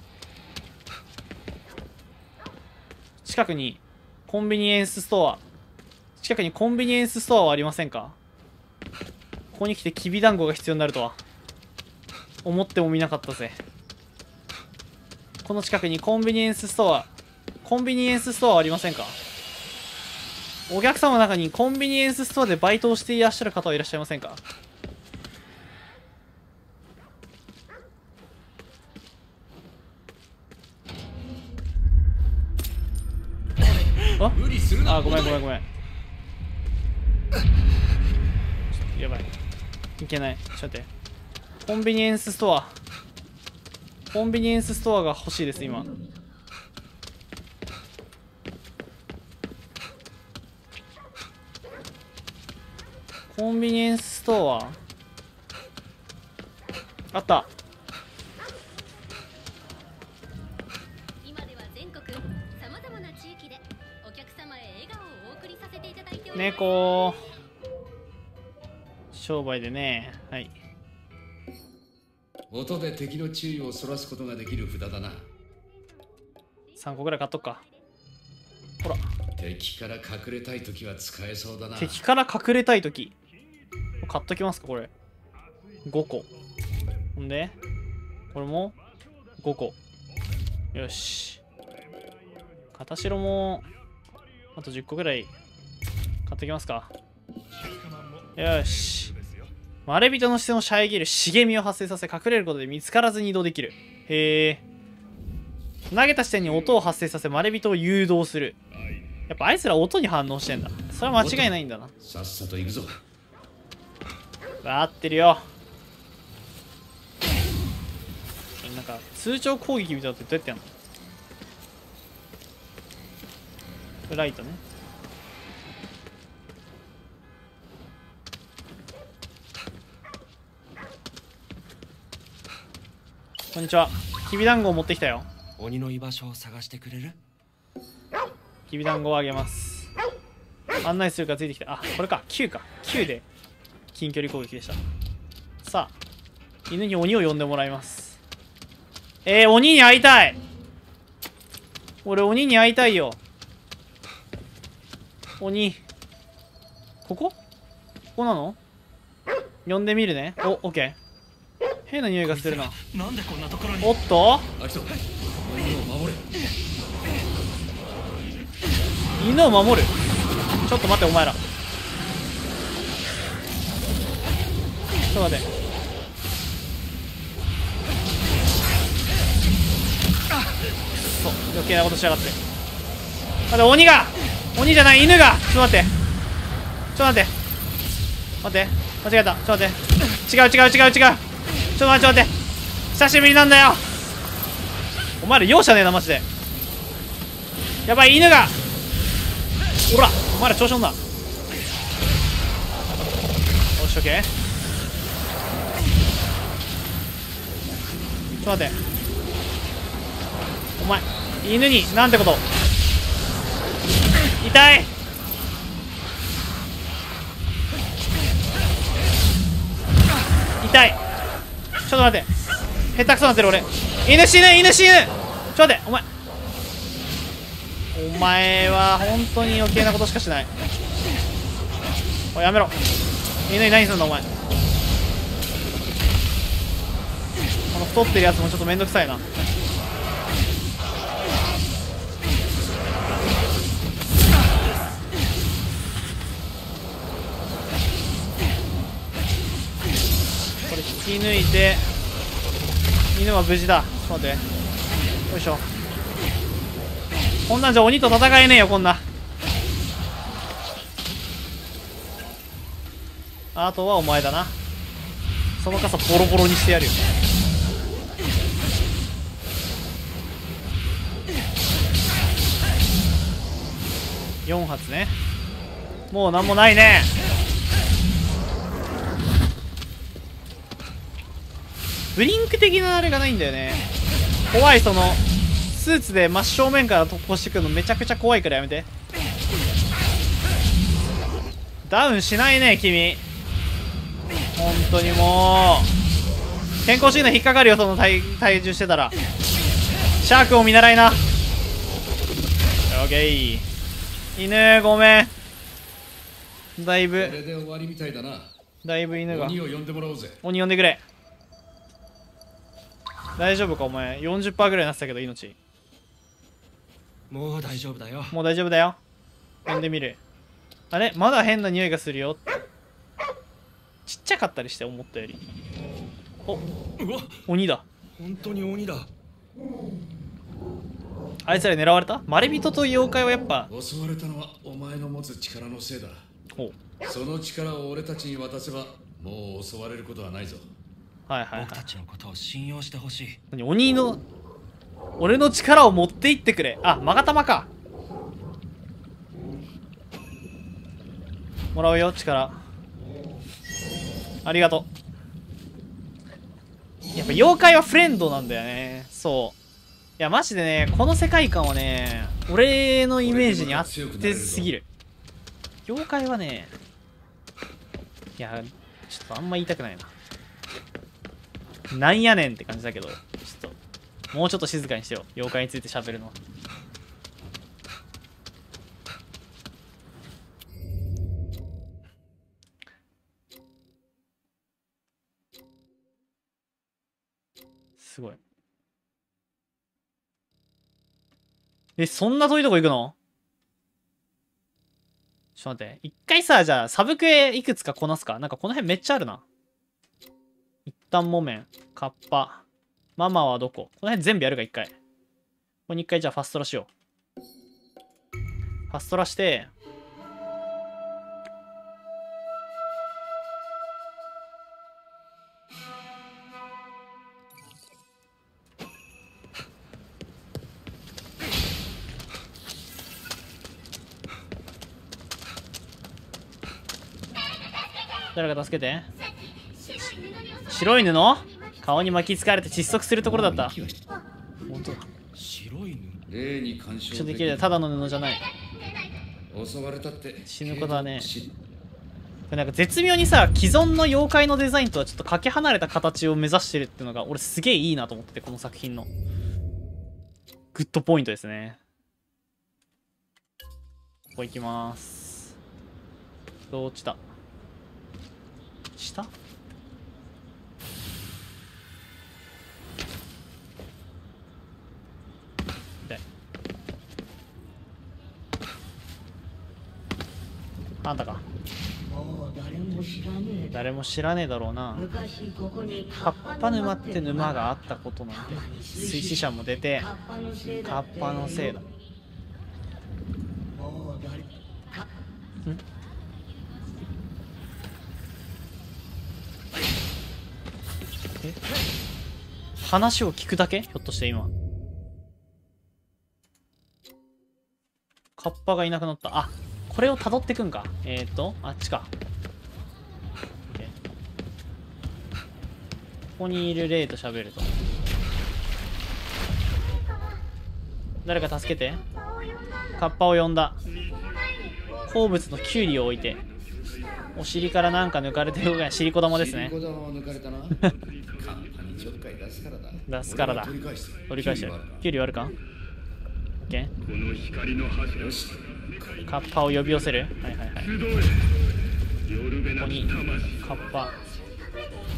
近くにコンビニエンスストア。近くにコンビニエンスストアはありませんか？ここに来てきびだんごが必要になるとは。思ってもみなかったぜ。この近くにコンビニエンスストアコンビニエンスストアはありませんか？お客様の中にコンビニエンスストアでバイトをしていらっしゃる方はいらっしゃいませんか？あ？あごめんごめんごめん。やばいいけない。ちょっと待って。コンビニエンスストア。コンビニエンスストアが欲しいです今。コンビニエンスストア。あった。猫商売でね。はい。音で敵の注意をそらすことができる札だな。3個ぐらい買っとくか。ほら。敵から隠れたい時は使えそうだな。敵から隠れたい時。買っときますかこれ。5個。ほんでこれも5個。よし。片白もあと10個ぐらい買っときますか。よしマレビトの視線を遮る茂みを発生させ隠れることで見つからずに移動できる。へえ投げた視点に音を発生させマレビトを誘導する。やっぱあいつら音に反応してんだ。それは間違いないんだな。さっさと行くぞ。合ってるよ。なんか通常攻撃みたいなのってどうやってやんの？ライトねこんにちは。きびだんごを持ってきたよ。鬼の居場所を探してくれる？きびだんごをあげます。案内するからついてきて。あこれか。9か。9で近距離攻撃でした。さあ犬に鬼を呼んでもらいます。えー、鬼に会いたい。俺鬼に会いたいよ。鬼ここ？ここなの？呼んでみるね。おオッケー変な匂いがするな。なんでこんなところに？おっと？犬を守るちょっと待ってお前らちょっと待ってそう余計なことしやがって待って鬼が鬼じゃない犬がちょっと待ってちょっと待って待って間違えたちょっと待って違う違う違う違うちょっと待って待って。久しぶりなんだよ。お前ら容赦ねえなマジで。やばい犬が。ほらお前ら調子乗んな。よしオッケー。ちょっと待って。お前犬になんてこと。痛い。痛い。ちょっと待って。下手くそなってる俺。犬死ぬ犬死ぬ。ちょっと待ってお前。お前は本当に余計なことしかしない。おいやめろ。犬に何すんだお前。この太ってるやつもちょっとめんどくさいな。引き抜いて犬は無事だ。ちょっと待って。よいしょ。こんなんじゃ鬼と戦えねえよこんな。あとはお前だな。その傘ボロボロにしてやるよ。4発ね。もうなんもないね。ブリンク的なあれがないんだよね。怖いそのスーツで真正面から突破してくるのめちゃくちゃ怖いからやめて。ダウンしないね君。本当にもう。健康診断引っかかるよその体体重してたら。シャークを見習いな。オッケー。犬ごめん。だいこぶだいぶ犬が。鬼を呼んでもらおうぜ。鬼呼んでくれ大丈夫かお前。40%ぐらいになってたけど命。もう大丈夫だよ。もう大丈夫だよ。呼んでみる。あれ？まだ変な匂いがするよ。ちっちゃかったりして思ったより。おうわ。鬼だ。本当に鬼だ。あいつらに狙われた？まれびとと妖怪はやっぱ。襲われたのはお前の持つ力のせいだ。ほう。その力を俺たちに渡せばもう襲われることはないぞはいはいはい。僕たちのことを信用してほしい。何？鬼の俺の力を持っていってくれ。あマガタマか。もらうよ力。ありがとう。やっぱ妖怪はフレンドなんだよね。そう。いやマジでねこの世界観はね俺のイメージに合ってすぎる。妖怪はねいやちょっとあんま言いたくないななんやねんって感じだけどちょっともうちょっと静かにしてよ妖怪について喋るのは。すごい。えそんな遠いとこ行くの？ちょっと待って。一回さじゃあサブクエいくつかこなすか。なんかこの辺めっちゃあるな。旦木綿カッパママはどこ？この辺全部やるか一回。ここに一回じゃあファストラしよう。ファストラして誰か助けて。白い布？顔に巻きつかれて窒息するところだった。本当だ。白い布？例に干渉ちょっとできるただの布じゃない。襲われたって。死ぬことはね。なんか絶妙にさ既存の妖怪のデザインとはちょっとかけ離れた形を目指してるっていうのが俺すげえいいなと思っててこの作品の。グッドポイントですね。ここ行きます。どう落ちた下？あんたか？誰も知らねえだろ。うな。カッパ沼って沼があったことなんて。水死者も出てカッパのせいだ。カッパのせいだもう誰か。話を聞くだけ？ひょっとして今。カッパがいなくなった。あこれを辿ってくんか？えっ、ー、とあっちか。ここにいるレイと喋ると。誰か助けて。カッパを呼んだ。好物のキュウリを置いて。お尻からなんか抜かれてるぐらい尻子玉ですね。出すからだ。取り返して。るキュウリあるか ?OK カッパを呼び寄せる。はいはいはい。ここにカッパ。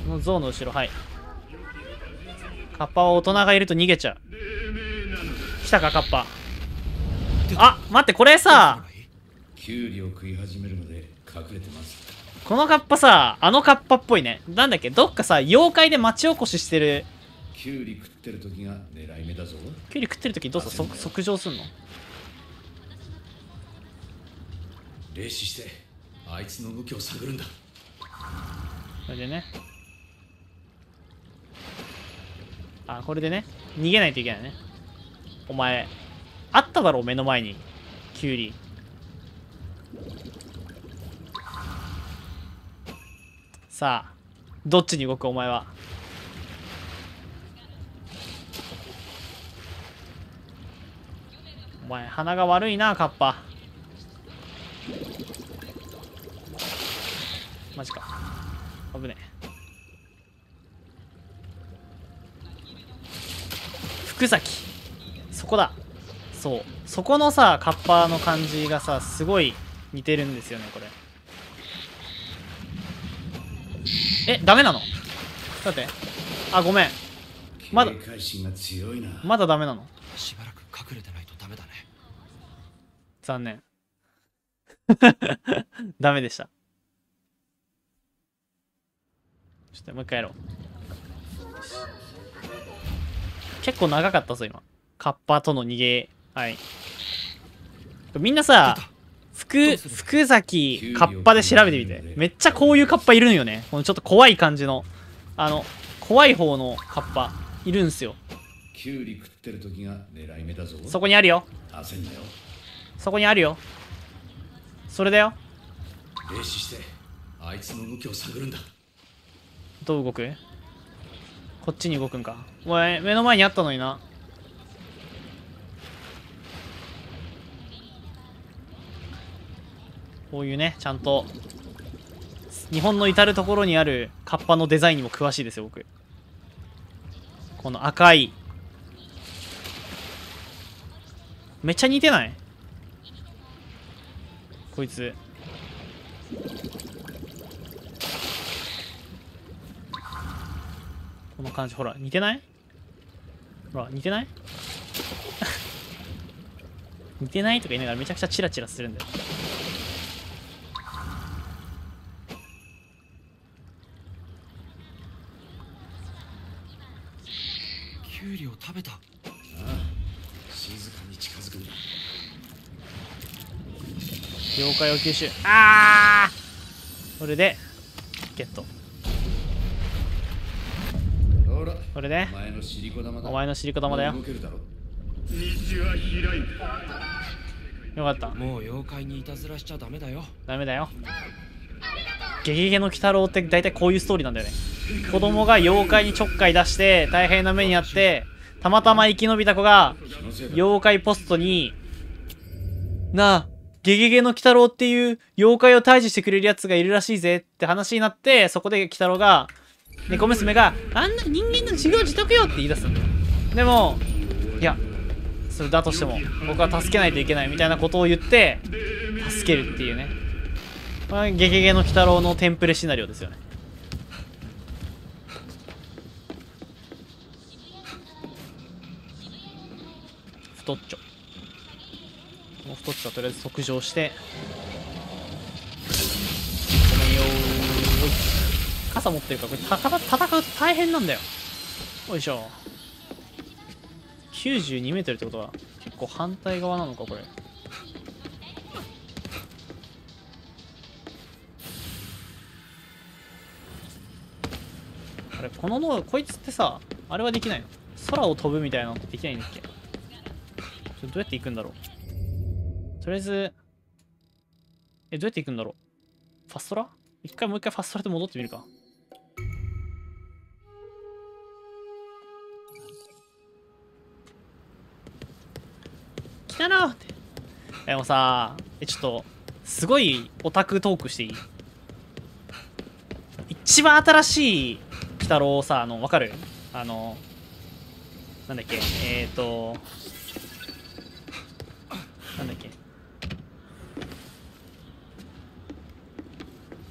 の象の後ろはい。カッパは大人がいると逃げちゃう。来たかカッパ。あ待ってこれさ。キュウリを食い始めるので隠れてます。このカッパさあのカッパっぽいね。なんだっけどっかさ妖怪で町おこししてる。キュウリ食ってる時が狙い目だぞ。キュウリ食ってる時どうする？そ即上すんの？霊視してあいつの動きを探るんだ。それでね。あこれでね。逃げないといけないね。お前あっただろ目の前に。キュウリさあどっちに動くお前は？お前鼻が悪いなカッパ。マジか。危ねえ。福崎。そこだ。そう。そこのさカッパの感じがさすごい似てるんですよねこれ。えダメなの？だって。あごめん。まだ。警戒心が強いな。まだダメなの？しばらく隠れてないとダメだね。残念。ダメでしたちょっともう一回やろう。結構長かったぞ今。カッパとの逃げ。はい。みんなさ福福崎カッパで調べてみて。めっちゃこういうカッパいるんよね。このちょっと怖い感じの。あの怖い方のカッパいるんすよ。キュウリ食ってる時が狙い目だぞ。そこにあるよ。焦んなよ。そこにあるよ。それだよ。霊視してあいつの動きを探るんだどう動く？こっちに動くんか。お前目の前にあったのにな。こういうねちゃんと日本の至る所にあるカッパのデザインにも詳しいですよ僕。この赤い。めっちゃ似てない？こいつ。この感じ。ほら似てない？ほら似てない？似てないとか言いながらめちゃくちゃチラチラするんだよ。キュウリを食べた。静かに近づくんだ。妖怪を吸収ああこれでゲットほらこれで。お前のシリコ玉だ。お前の尻子玉だよ。よかった。もう妖怪にいたずらしちゃダメだよ。ダメだよ。ゲゲゲの鬼太郎って大体こういうストーリーなんだよね。子供が妖怪にちょっかい出して大変な目にあってたまたま生き延びた子が妖怪ポストになあゲゲゲの鬼太郎っていう妖怪を退治してくれるやつがいるらしいぜって話になってそこで鬼太郎が猫娘があんな人間の自業自得よって言い出すんだよ。でもいやそれだとしても僕は助けないといけないみたいなことを言って助けるっていうね。これゲゲゲの鬼太郎のテンプレシナリオですよね。太っちょ。この太っちょはとりあえず測上して。ごめんよー傘持ってるからこれたた戦うと大変なんだよ。よいしょ。92メートルってことは結構反対側なのかこれ。あれこの脳こいつってさあれはできないの？空を飛ぶみたいなのってできないんだっけ？どうやって行くんだろう。とりあえずえどうやって行くんだろう？ファストラ？一回もう一回ファストラで戻ってみるか。来たな。ってでもさえちょっとすごいオタクトークしていい？一番新しい鬼太郎さあのわかる？あのなんだっけ？えっ、ー、となんだっけ？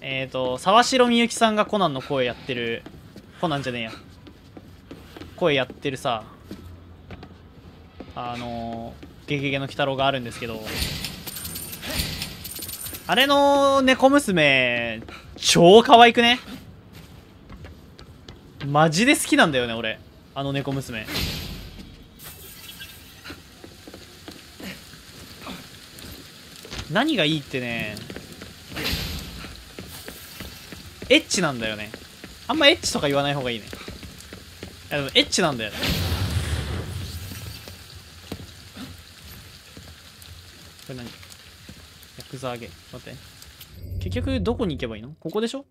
えっ、ー、と沢城みゆきさんがコナンの声やってるコナンじゃねえや。声やってるさあのゲゲゲの鬼太郎があるんですけどあれの猫娘超可愛くね？マジで好きなんだよね俺。あの猫娘。何がいいってねエッチなんだよね。あんまエッチとか言わない方がいいね。いやでもエッチなんだよねこれ何ヤザ揚げ待って。結局どこに行けばいいの？ここでしょ？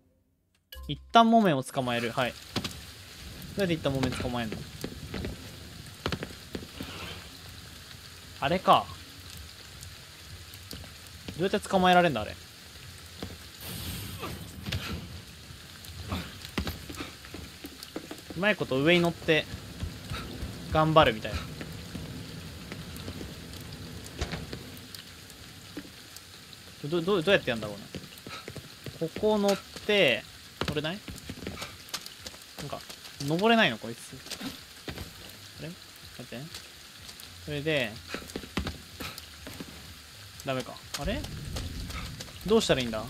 一旦木綿を捕まえる。はい。どうやって一旦木綿捕まえるの？あれか。どうやって捕まえられるんだあれ？うまいこと上に乗って頑張るみたいな。どどどうやってやんだろうねここ乗って乗れない？なんか登れないのこいつ。あれ？待って。それでダメか。あれ？どうしたらいいんだ？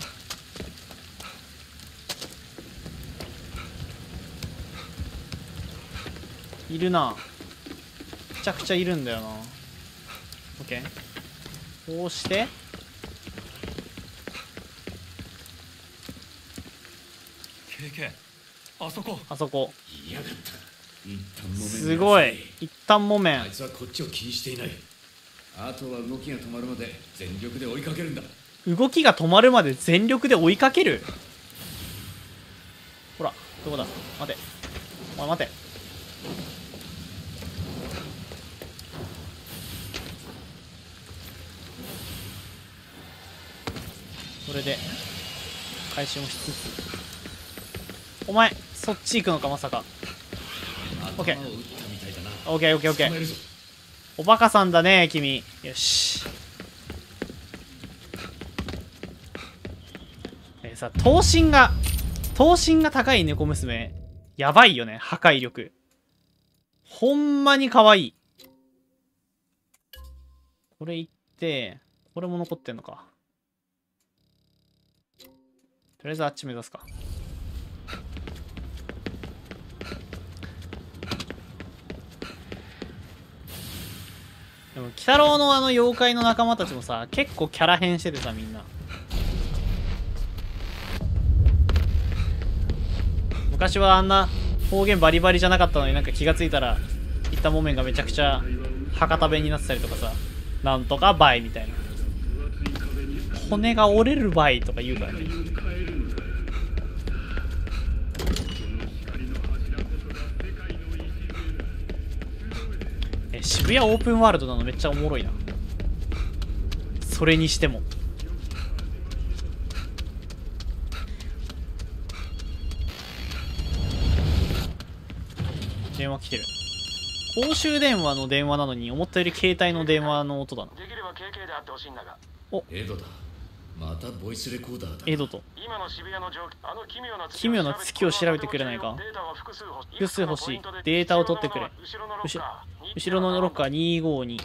いるな。めちゃくちゃいるんだよな。OK こうして経験あそこ。あそこ。すごい。一旦木綿。あいつはこっちを気にしていない。あとは動きが止まるまで全力で追いかけるんだ。動きが止まるまで全力で追いかける？ほらどこだ？待て。おい待て。それで回収もしつつお前そっち行くのかまさか。オッケー。頭を打ったみたいだな。オッケーオッケーおバカさんだね君。よし。えーさ頭身が頭身が高い猫娘。やばいよね破壊力。ほんまに可愛い。これいってこれも残ってんのか。とりあえずあっち目指すかでも鬼太郎のあの妖怪の仲間たちもさ結構キャラ変しててさみんな。昔はあんな方言バリバリじゃなかったのになんか気がついたら一反もめんがめちゃくちゃ博多弁になってたりとかさなんとかバイみたいな。骨が折れるバイとか言うからね。え渋谷オープンワールドなのめっちゃおもろいな。それにしても。電話来てる。公衆電話の電話なのに思ったより携帯の電話の音だな。できれば KK であってほしいんだが。エドだまたボイスレコーダーだエドと今の渋谷の状況あの奇妙な奇妙な月を調べてくれないか？データは複数欲しい複数欲しいデータを取ってくれ。後ろのロッカー。後ろのロッカー。252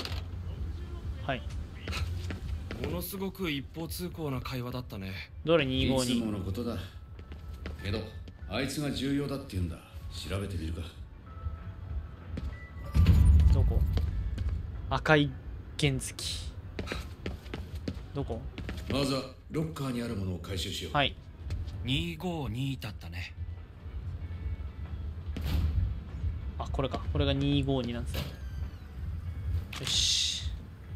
はい。ものすごく一方通行な会話だったね。どれ？いつも252のことだ。けどあいつが重要だって言うんだ。調べてみるか。どこ？赤い原付。どこ？まずはロッカーにあるものを回収しよう。はい。252だったね。あこれか。これが252なんですよよし。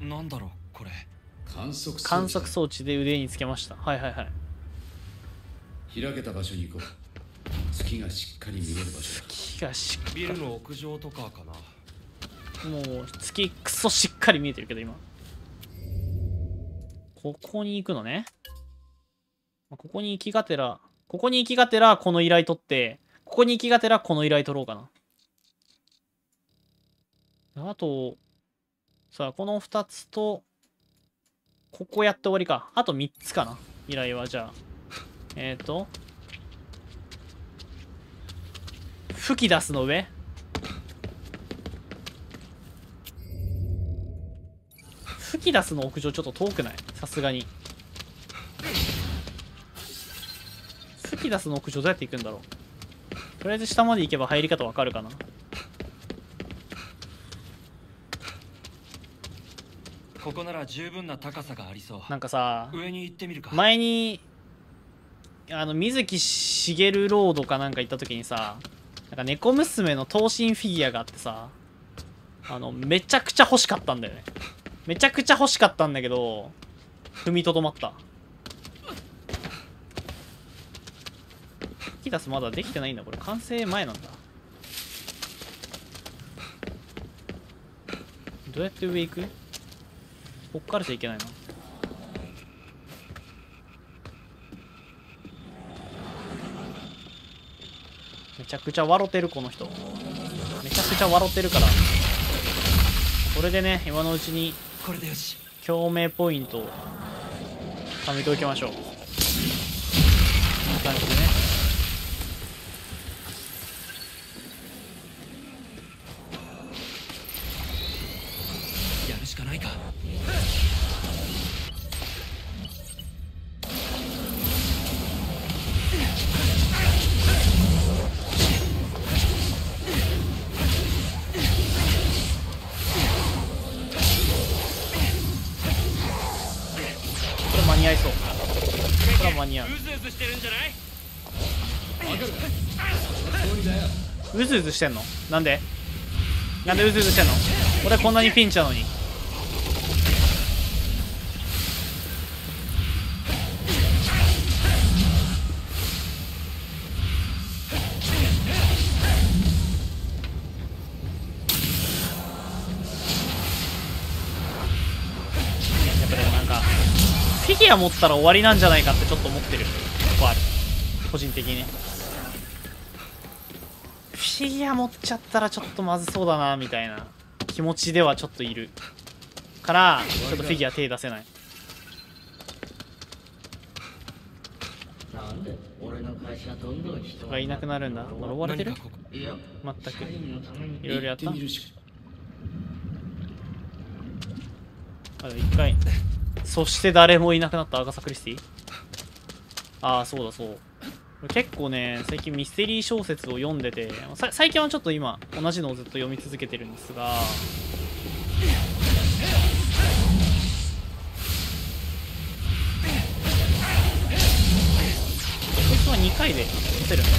なんだろうこれ。観測装置観測装置で腕につけました。はいはいはい。開けた場所に行こう。月がしっかり見える場所だ。木がしっビルの屋上とかかな。もう月クソしっかり見えてるけど今ここに行くのね。ここに行きがてらここに行きがてらこの依頼取ってここに行きがてらこの依頼取ろうかな。あとさあこの2つとここやって終わりか。あと3つかな。依頼はじゃあ。えっ、ー、と吹き出すの上。吹き出すの屋上ちょっと遠くない？さすがに。吹き出すの屋上どうやって行くんだろう？とりあえず下まで行けば入り方わかるかな？ここなら十分な高さがありそう。なんかさ上に行ってみるか。前にあの水木しげるロードかなんか行った時にさなんか猫娘の頭身フィギュアがあってさあのめちゃくちゃ欲しかったんだよねめちゃくちゃ欲しかったんだけど踏みとどまった。吹き出すまだできてないんだ。これ完成前なんだ。どうやって上行く？こっからじゃいけないなめちゃくちゃ笑ってるこの人。めちゃくちゃ笑ってるから。これでね今のうちにこれでよし。共鳴ポイント。を貯めておきましょう。こんな感じでね。ずうずしてんの？なんで？なんでうずうずしてんの？俺こんなにピンチなのに。やっぱでもなんかフィギュア持ったら終わりなんじゃないかってちょっと思ってる。とこある。個人的にね。フィギュア持っちゃったらちょっとまずそうだなみたいな気持ちではちょっといるからちょっとフィギュア手出せないなんで俺の会社どんどん人がいなくなるんだ呪われてる何かここいや全くいろいろやった行ってるしかあ一回そして誰もいなくなったアガサ・クリスティああそうだそう結構ね最近ミステリー小説を読んでて最近はちょっと今同じのをずっと読み続けてるんですがこいつは2回で撃てるんだ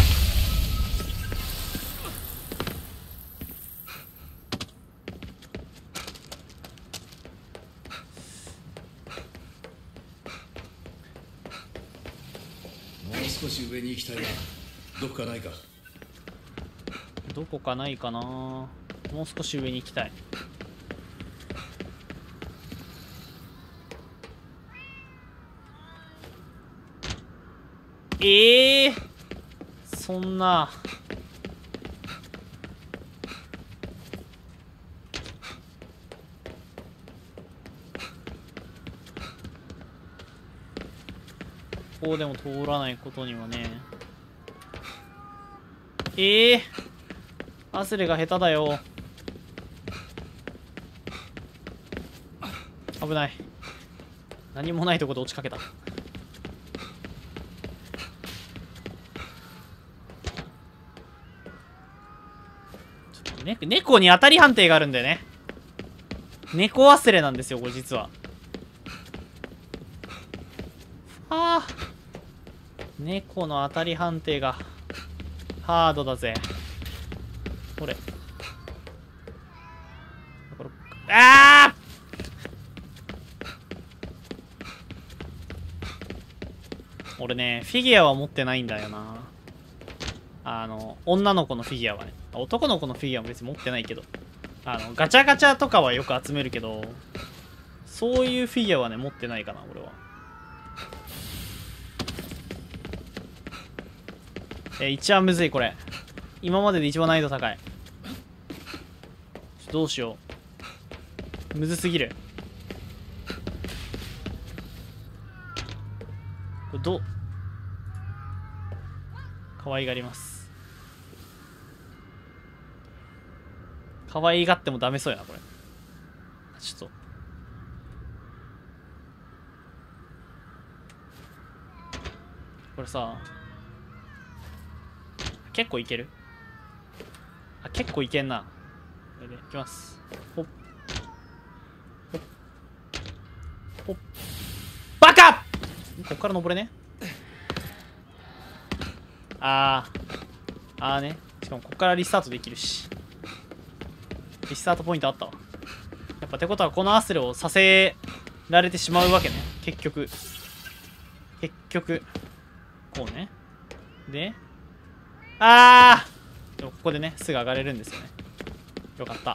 もう少し上に行きたい。などこかないか？どこかないかな？もう少し上に行きたい。ええー、そんな。こでも通らないことにはね。ええ。ー、アスレが下手だよ。危ない。何もないとこで落ちかけた。ちょっとね猫に当たり判定があるんだよね。猫忘れなんですよこれ実はああ猫の当たり判定がハードだぜ。これ。ああ俺ねフィギュアは持ってないんだよな。あの女の子のフィギュアはね。男の子のフィギュアも別に持ってないけど。あのガチャガチャとかはよく集めるけどそういうフィギュアはね持ってないかな俺は。え一番むずいこれ。今までで一番難易度高い。どうしよう。むずすぎる。これどう？可愛がります。可愛がってもダメそうやなこれ。ちょっと。これさ結構いける？あ結構いけんな。これでいきます。ほっ。ほっ。ほっ。バカ！こっから登れね。あー。あーね。しかもこっからリスタートできるし。リスタートポイントあったわ。やっぱってことはこのアスレをさせられてしまうわけね。結局。結局。こうね。であー。ここでねすぐ上がれるんですよね。よかった。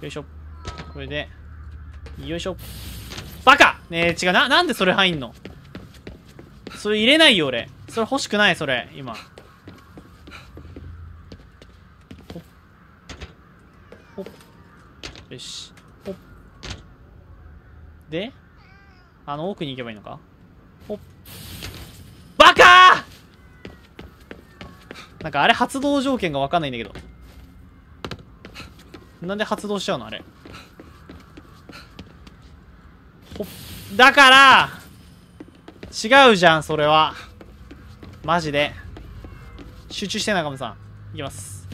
よいしょ。これで。よいしょ。バカ！ねえ違う。ななんでそれ入んの？それ入れないよ俺。それ欲しくないそれ。今。ほっ。ほっ。よし。ほっ。で？あの奥に行けばいいのかほっバカなんかあれ発動条件がわかんないんだけどなんで発動しちゃうのあれほだから違うじゃんそれはマジで集中して中村さんいきます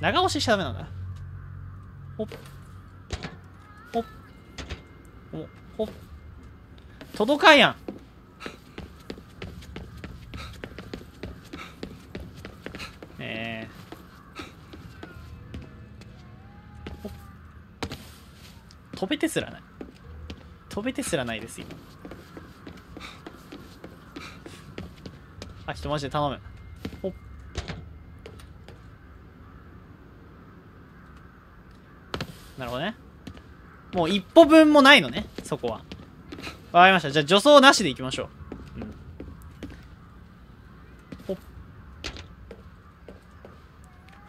長押ししちゃダメなんだほっほっほっ届かんやんねえほっ飛べてすらない。飛べてすらないです今あ人マジで頼む。ほっ。なるほどね。もう一歩分もないのねそこは。わかりました。じゃあ助走なしでいきましょう、うん、ほっ。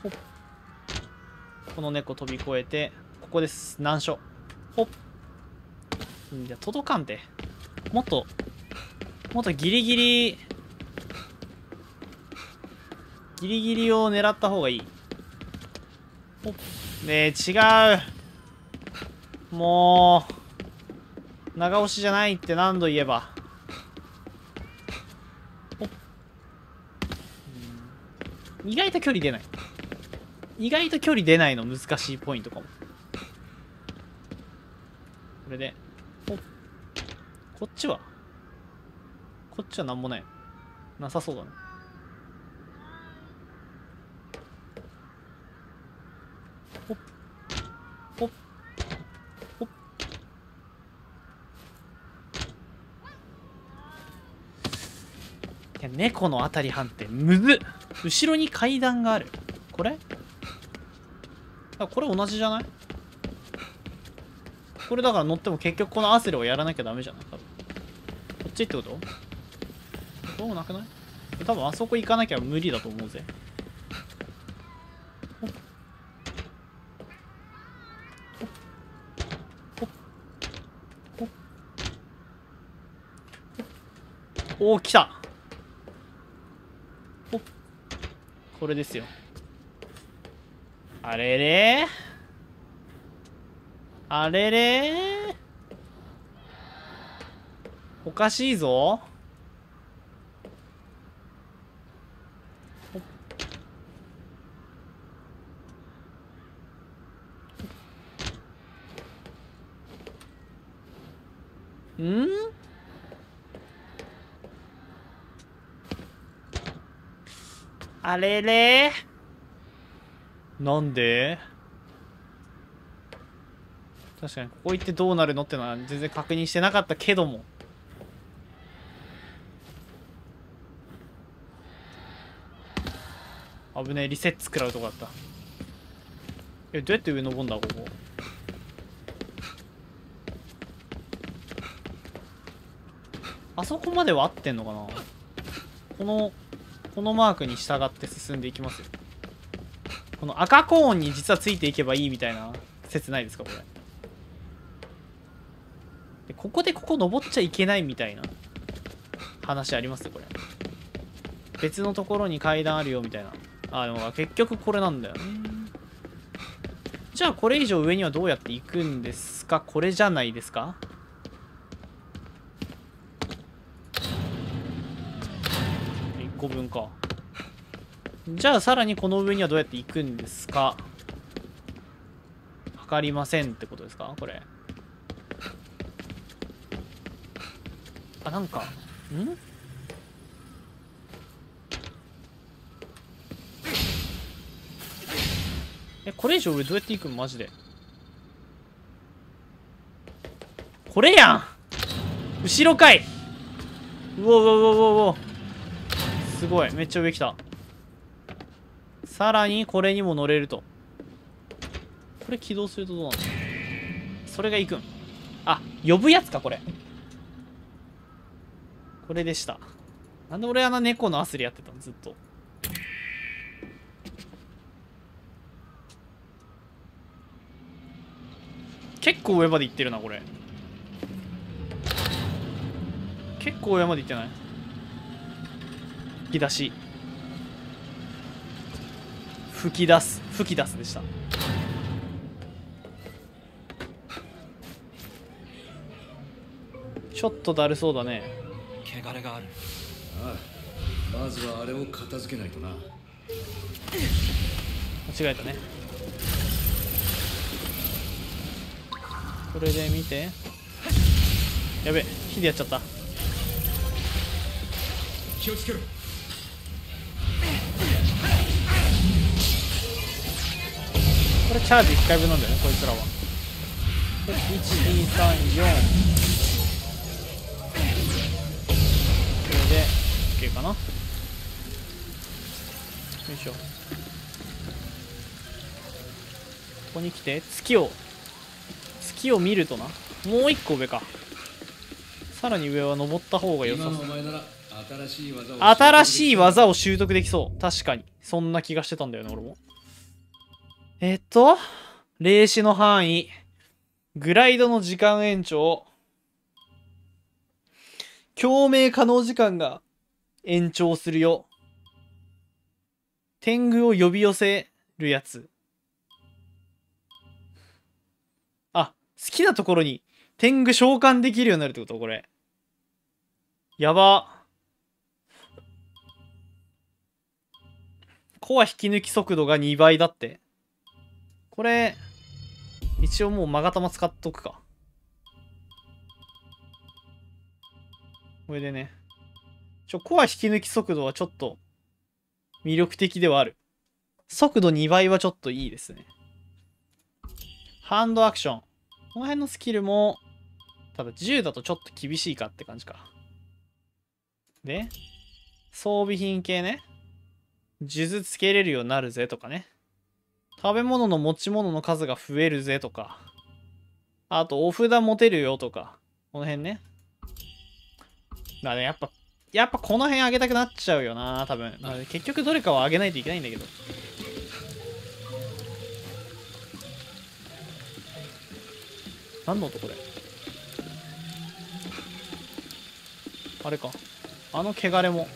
ほっ。この猫飛び越えてここです。難所。ほっ。んじゃ届かんて。もっともっとギリギリ。ギリギリを狙った方がいい。ほっ。ねえ違う。もう長押しじゃないって何度言えば。ほっ。うん。意外と距離出ない。意外と距離出ないの難しいポイントかも。これで。お。こっちは？こっちは何もない。なさそうだね。ほっ。ほっ。ほっ。いや猫の当たり判定むずっ。後ろに階段がある。これ？あこれ同じじゃない？これだから乗っても結局このアセルをやらなきゃダメじゃないこっちってこと？どうもなくない？多分あそこ行かなきゃ無理だと思うぜ。おお来たこれですよあれれあれれ？おかしいぞ。ん？あれれ？なんで？確かにここ行ってどうなるのってのは全然確認してなかったけども。危ねえリセッツ食らうとこだった。えどうやって上登んだここ？あそこまでは合ってんのかな？このこのマークに従って進んでいきますよ。この赤コーンに実はついていけばいいみたいな説ないですかこれ？ここでここ登っちゃいけないみたいな話あります？これ。別のところに階段あるよみたいな。あでも結局これなんだよね。じゃあこれ以上上にはどうやって行くんですか？これじゃないですか？1個分か。じゃあさらにこの上にはどうやって行くんですか？測りませんってことですか？これ。あなんかん？えこれ以上上どうやって行くんマジで。これやん！後ろかい！うおうおうおうおうおすごい。めっちゃ上来た。さらにこれにも乗れると。これ起動するとどうなの？それが行くん。あ呼ぶやつかこれ。これでした。なんで俺あの猫のアスリやってたの？ずっと。結構上まで行ってるなこれ。結構上まで行ってない？吹き出し。吹き出す。吹き出すでした。ちょっとだるそうだね。手れがある。ああまずはあれを片付けないとな。間違えたね。これで見て。やべ火でやっちゃった。気をつけろ。これチャージ1回分なんだよねこいつらは。1 2 3 4 OK かな。よいしょ。ここに来て月を月を見るとな。もう一個上か。さらに上は登った方が良さ今そう。新しい技を習得できそう。確かに。そんな気がしてたんだよね俺も。えっと霊視の範囲。グライドの時間延長。共鳴可能時間が延長するよ天狗を呼び寄せるやつあ好きなところに天狗召喚できるようになるってこと？これやばコア引き抜き速度が2倍だって。これ、一応もうマガタマ使っとくか。これでね。ちょ、コア引き抜き速度はちょっと魅力的ではある。速度2倍はちょっといいですね。ハンドアクション。この辺のスキルも、ただ銃だとちょっと厳しいかって感じか。で、装備品系ね。数珠つけれるようになるぜとかね。食べ物の持ち物の数が増えるぜとか。あと、お札持てるよとか。この辺ね。だね、やっぱ、やっぱこの辺あげたくなっちゃうよな、多分。まあ結局どれかはあげないといけないんだけど。何の音これ？あれか。あの汚れも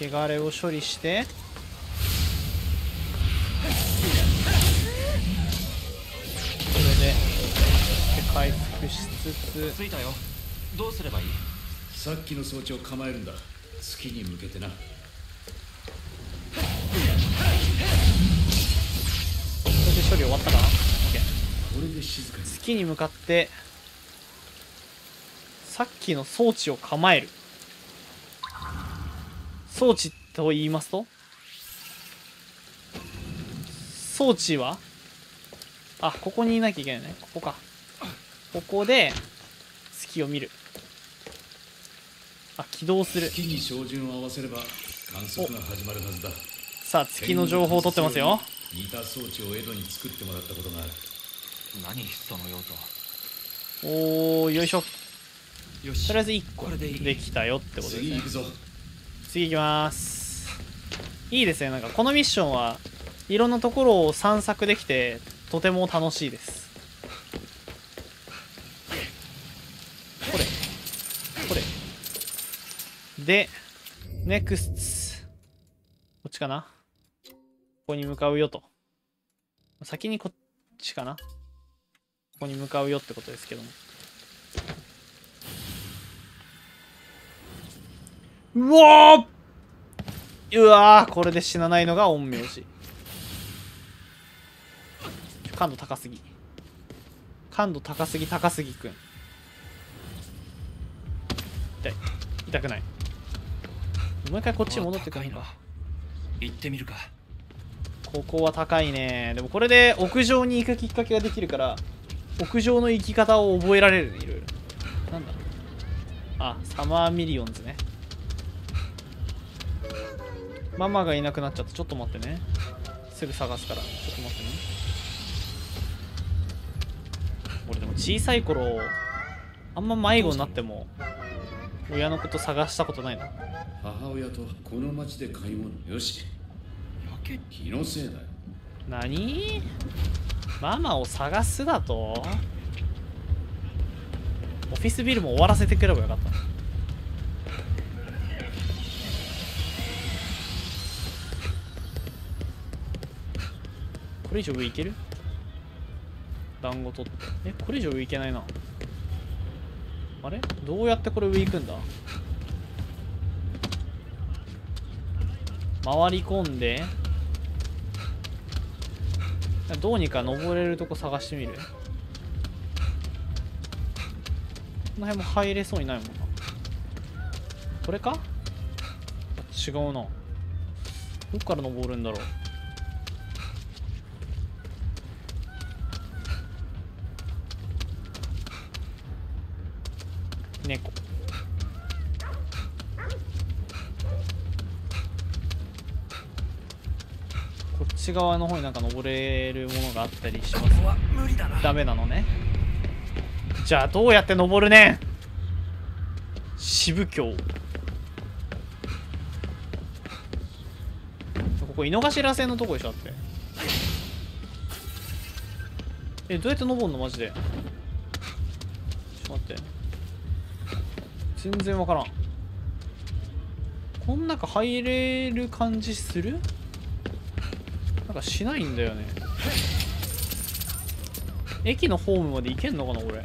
汚れを処理して復しつつ着いたよ。どうすればいい？さっきの装置を構えるんだ。月に向けてな。これで処理終わったかな？OK これで静かに。月に向かってさっきの装置を構える。装置と言いますと？装置は？あここにいなきゃいけないね。ここかここで月を見る。あ起動する。月に照準を合わせれば観測が始まるはずだ。さあ月の情報を取ってますよ。似た装置を江戸に作ってもらったことがある。何その用途おーよいしょ。よし。とりあえず1個これでいいできたよってことですね。次行くぞ。次行きます。いいですね。なんかこのミッションはいろんなところを散策できてとても楽しいですこれこれで NEXT こっちかな？ここに向かうよと。先にこっちかな？ここに向かうよってことですけども。うわー！うわー！これで死なないのが陰陽師。感度高すぎ。感度高すぎ高すぎくん痛い。痛くない。もう一回こっちに戻ってくるのか。行ってみるか。ここは高いね。でもこれで屋上に行くきっかけができるから屋上の行き方を覚えられるねいろいろ。なんだあサマーミリオンズね。ママがいなくなっちゃったちょっと待ってね。すぐ探すから。ちょっと待ってね。俺でも小さい頃あんま迷子になっても親のこと探したことないな母親とこの町で買い物。よし。やけ。気のせいだよ。何？ママを探すだと？オフィスビルも終わらせてくればよかった。これ以上上いける？団子取って。えこれ以上上いけないな。あれ？どうやってこれ上行くんだ？回り込んでどうにか登れるとこ探してみる？この辺も入れそうにないもんな。これか？違うな。どっから登るんだろう？猫。こっち側の方になんか登れるものがあったりします。は無理だな。ダメなのね。じゃあどうやって登るねん？支部橋ここ井の頭線のとこでしょだって。えどうやって登るのマジで？ちょっと待って。全然わからん。こん中入れる感じする？かしないんだよね。駅のホームまで行けんのかなこれ。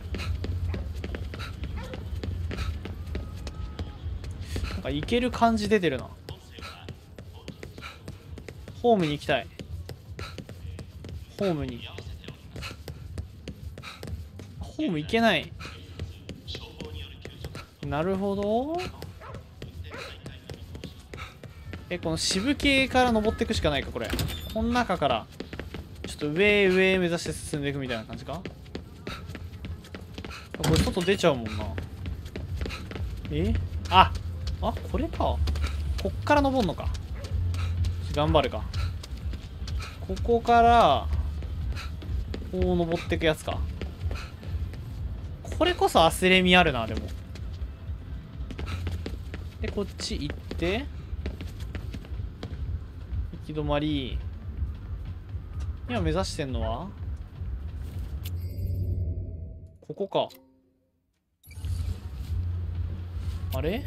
なんか行ける感じ出てるな。ホームに行きたい。ホームに。ホーム行けない。なるほど。えこの渋系から登っていくしかないかこれ。この中からちょっと上上目指して進んでいくみたいな感じか？これ外出ちゃうもんな。え？ああこれか。こっから登んのか。頑張るか。ここからこう登っていくやつか。これこそ焦れみあるなでも。でこっち行って止まり。今目指してんのは？ここか。あれ？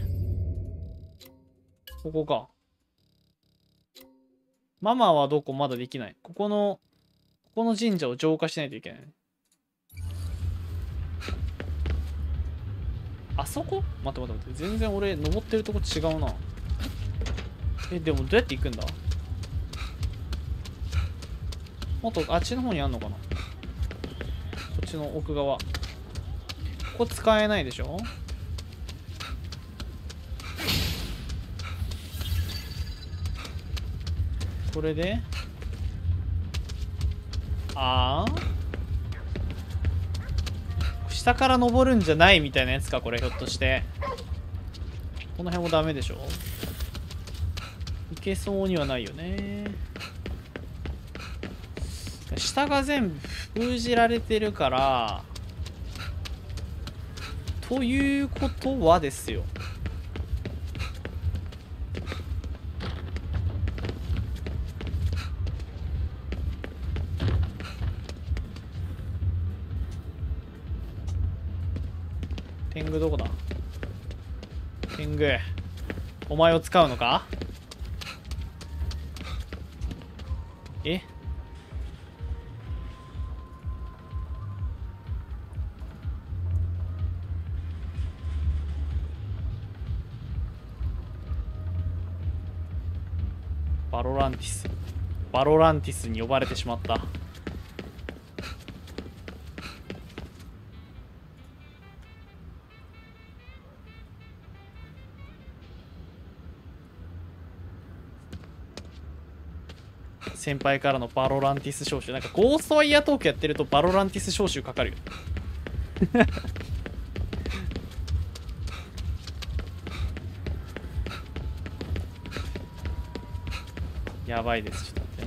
ここか。ママはどこ？まだできない。ここのここの神社を浄化しないといけない。あそこ？待って待って待って。全然俺登ってるとこ違うな。えでもどうやって行くんだ？もっとあっちの方にあんのかな？こっちの奥側。ここ使えないでしょ？これで？ああ下から登るんじゃないみたいなやつかこれひょっとして。この辺もダメでしょ？いけそうにはないよね。下が全部封じられてるからということはですよ。天狗どこだ？天狗。お前を使うのか？ランティス。バロランティスに呼ばれてしまった。先輩からのバロランティス招集。なんかゴーストワイヤートーキョーやってるとバロランティス招集かかるよ。やばいですちょっと待って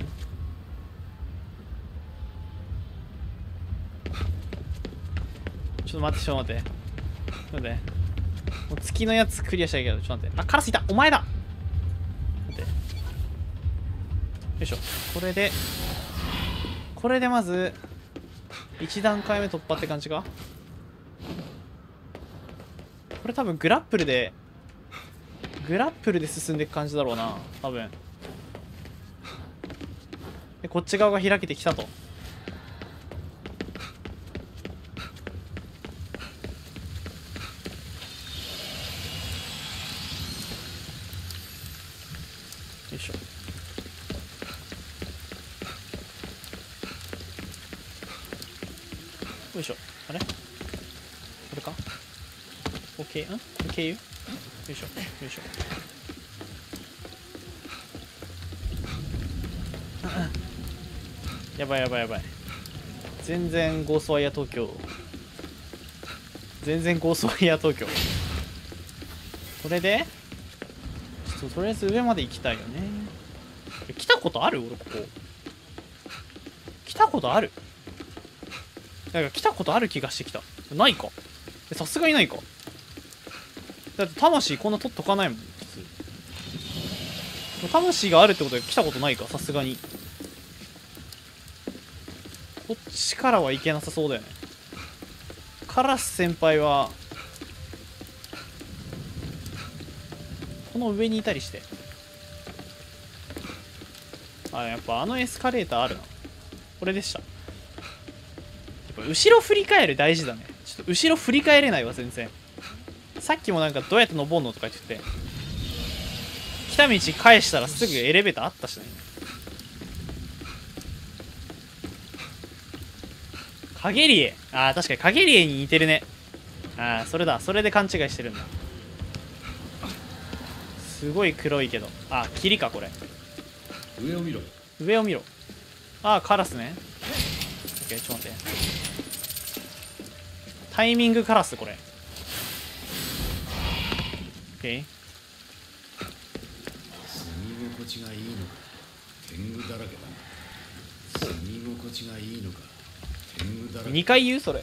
ちょっと待ってちょっと待って。ちょっと待って。もう月のやつクリアしたいけどちょっと待って。あカラスいた。お前だ。待って。よいしょ。これでこれでまず1段階目突破って感じか？これ多分グラップルでグラップルで進んでいく感じだろうな多分。でこっち側が開けてきたとよいしょよいしょあれこれか ?OK? んこれ経由よいしょよいしょやばいやばいやばい。全然ゴーストワイヤー東京。全然ゴーストワイヤー東京。これで？ちょっととりあえず上まで行きたいよね。来たことある？俺ここ。来たことある？なんか来たことある気がしてきた。ないか。さすがにないか。だって魂こんな取っとかないもん普通。魂があるってことで来たことないかさすがに。こっちからはいけなさそうだよね。カラス先輩はこの上にいたりして。あやっぱあのエスカレーターあるな。これでした。やっぱ後ろ振り返る大事だね。ちょっと後ろ振り返れないわ全然。さっきもなんかどうやって登るのとか言ってて。来た道返したらすぐエレベーターあったしね。影リエああ確かに影リエに似てるね。ああそれだ。それで勘違いしてるんだ。すごい黒いけど。あ霧かこれ。上を見ろ。上を見ろ。ああカラスね。オッケーちょっと待って。タイミングカラスこれ。オッケー。住み心地がいいのか。天狗だらけだな。住み心地がいいのか2回言う？それ。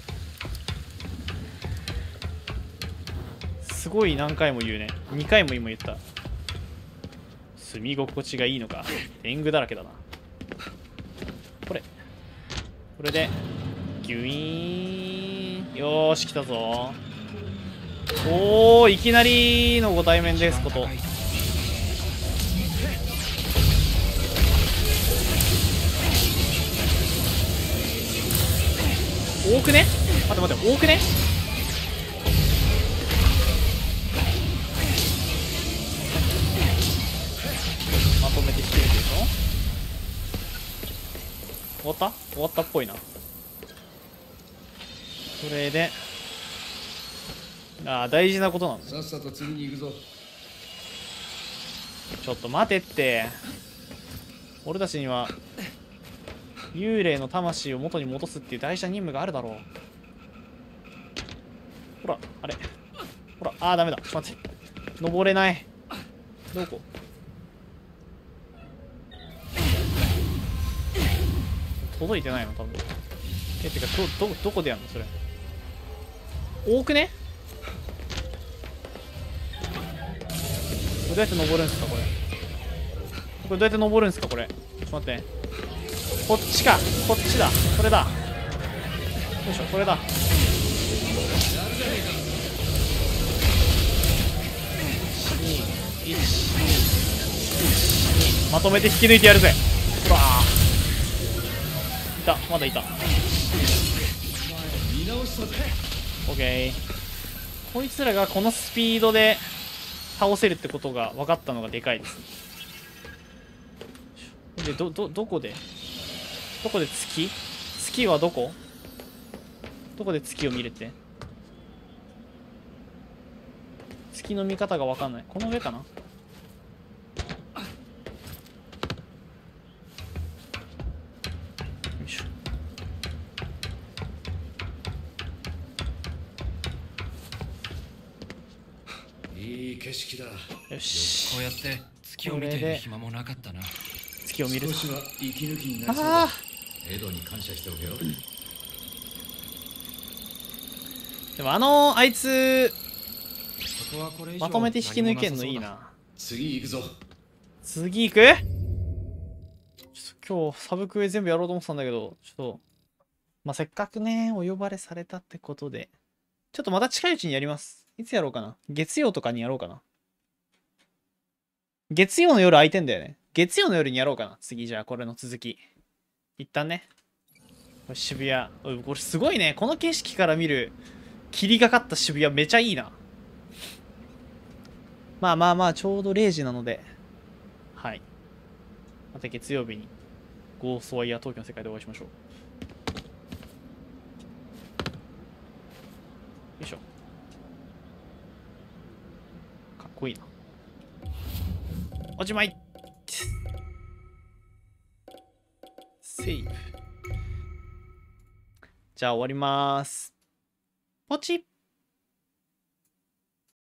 すごい何回も言うね。2回も今言った。住み心地がいいのか。天狗だらけだな。これ。これでギュイーン。よーし来たぞ。おおいきなりのご対面ですこと。多くね？待って待って多くね？まとめて引きてるぞ終わった？終わったっぽいな。これでああ大事なことなんだ。さっさと次に行くぞ。ちょっと待てって。俺たちには幽霊の魂を元に戻すっていう大事な任務があるだろう。ほらあれ。ほらあーダメだ。ちょっと待って。登れない。どこ？届いてないの？多分。えてかどどどこでやんの？それ。多くね？これどうやって登るんすかこれ。これどうやって登るんすかこれ。ちょっと待って。こっちか。こっちだ。これだ。よいしょ。これだ。まとめて引き抜いてやるぜ。ほらいた。まだいた。見直したぜオッケー。こいつらがこのスピードで倒せるってことが分かったのがでかいです。でどどどこで？どこで月？月はどこ？どこで月を見るって？月の見方が分かんない。この上かな？よいしょ。いい景色だ。よし。こうやって月を見ている暇もなかったな。月を見る少しは息抜きになりそうあだ。あエドに感謝しておけよ。でもあのあいつまとめて引き抜けんのいいな。次行くぞ。次行く？今日サブクエ全部やろうと思ってたんだけどちょっとまあせっかくねお呼ばれされたってことで。ちょっとまた近いうちにやります。いつやろうかな？月曜とかにやろうかな。月曜の夜空いてんだよね。月曜の夜にやろうかな。次じゃあこれの続き一旦ね。渋谷。これすごいね。この景色から見る霧がかった渋谷めちゃいいな。まあまあまあちょうど0時なので。はい。また月曜日にゴーストワイヤー東京の世界でお会いしましょう。よいしょ。かっこいいな。おしまい。セーフ。じゃあ終わります。ポチッ。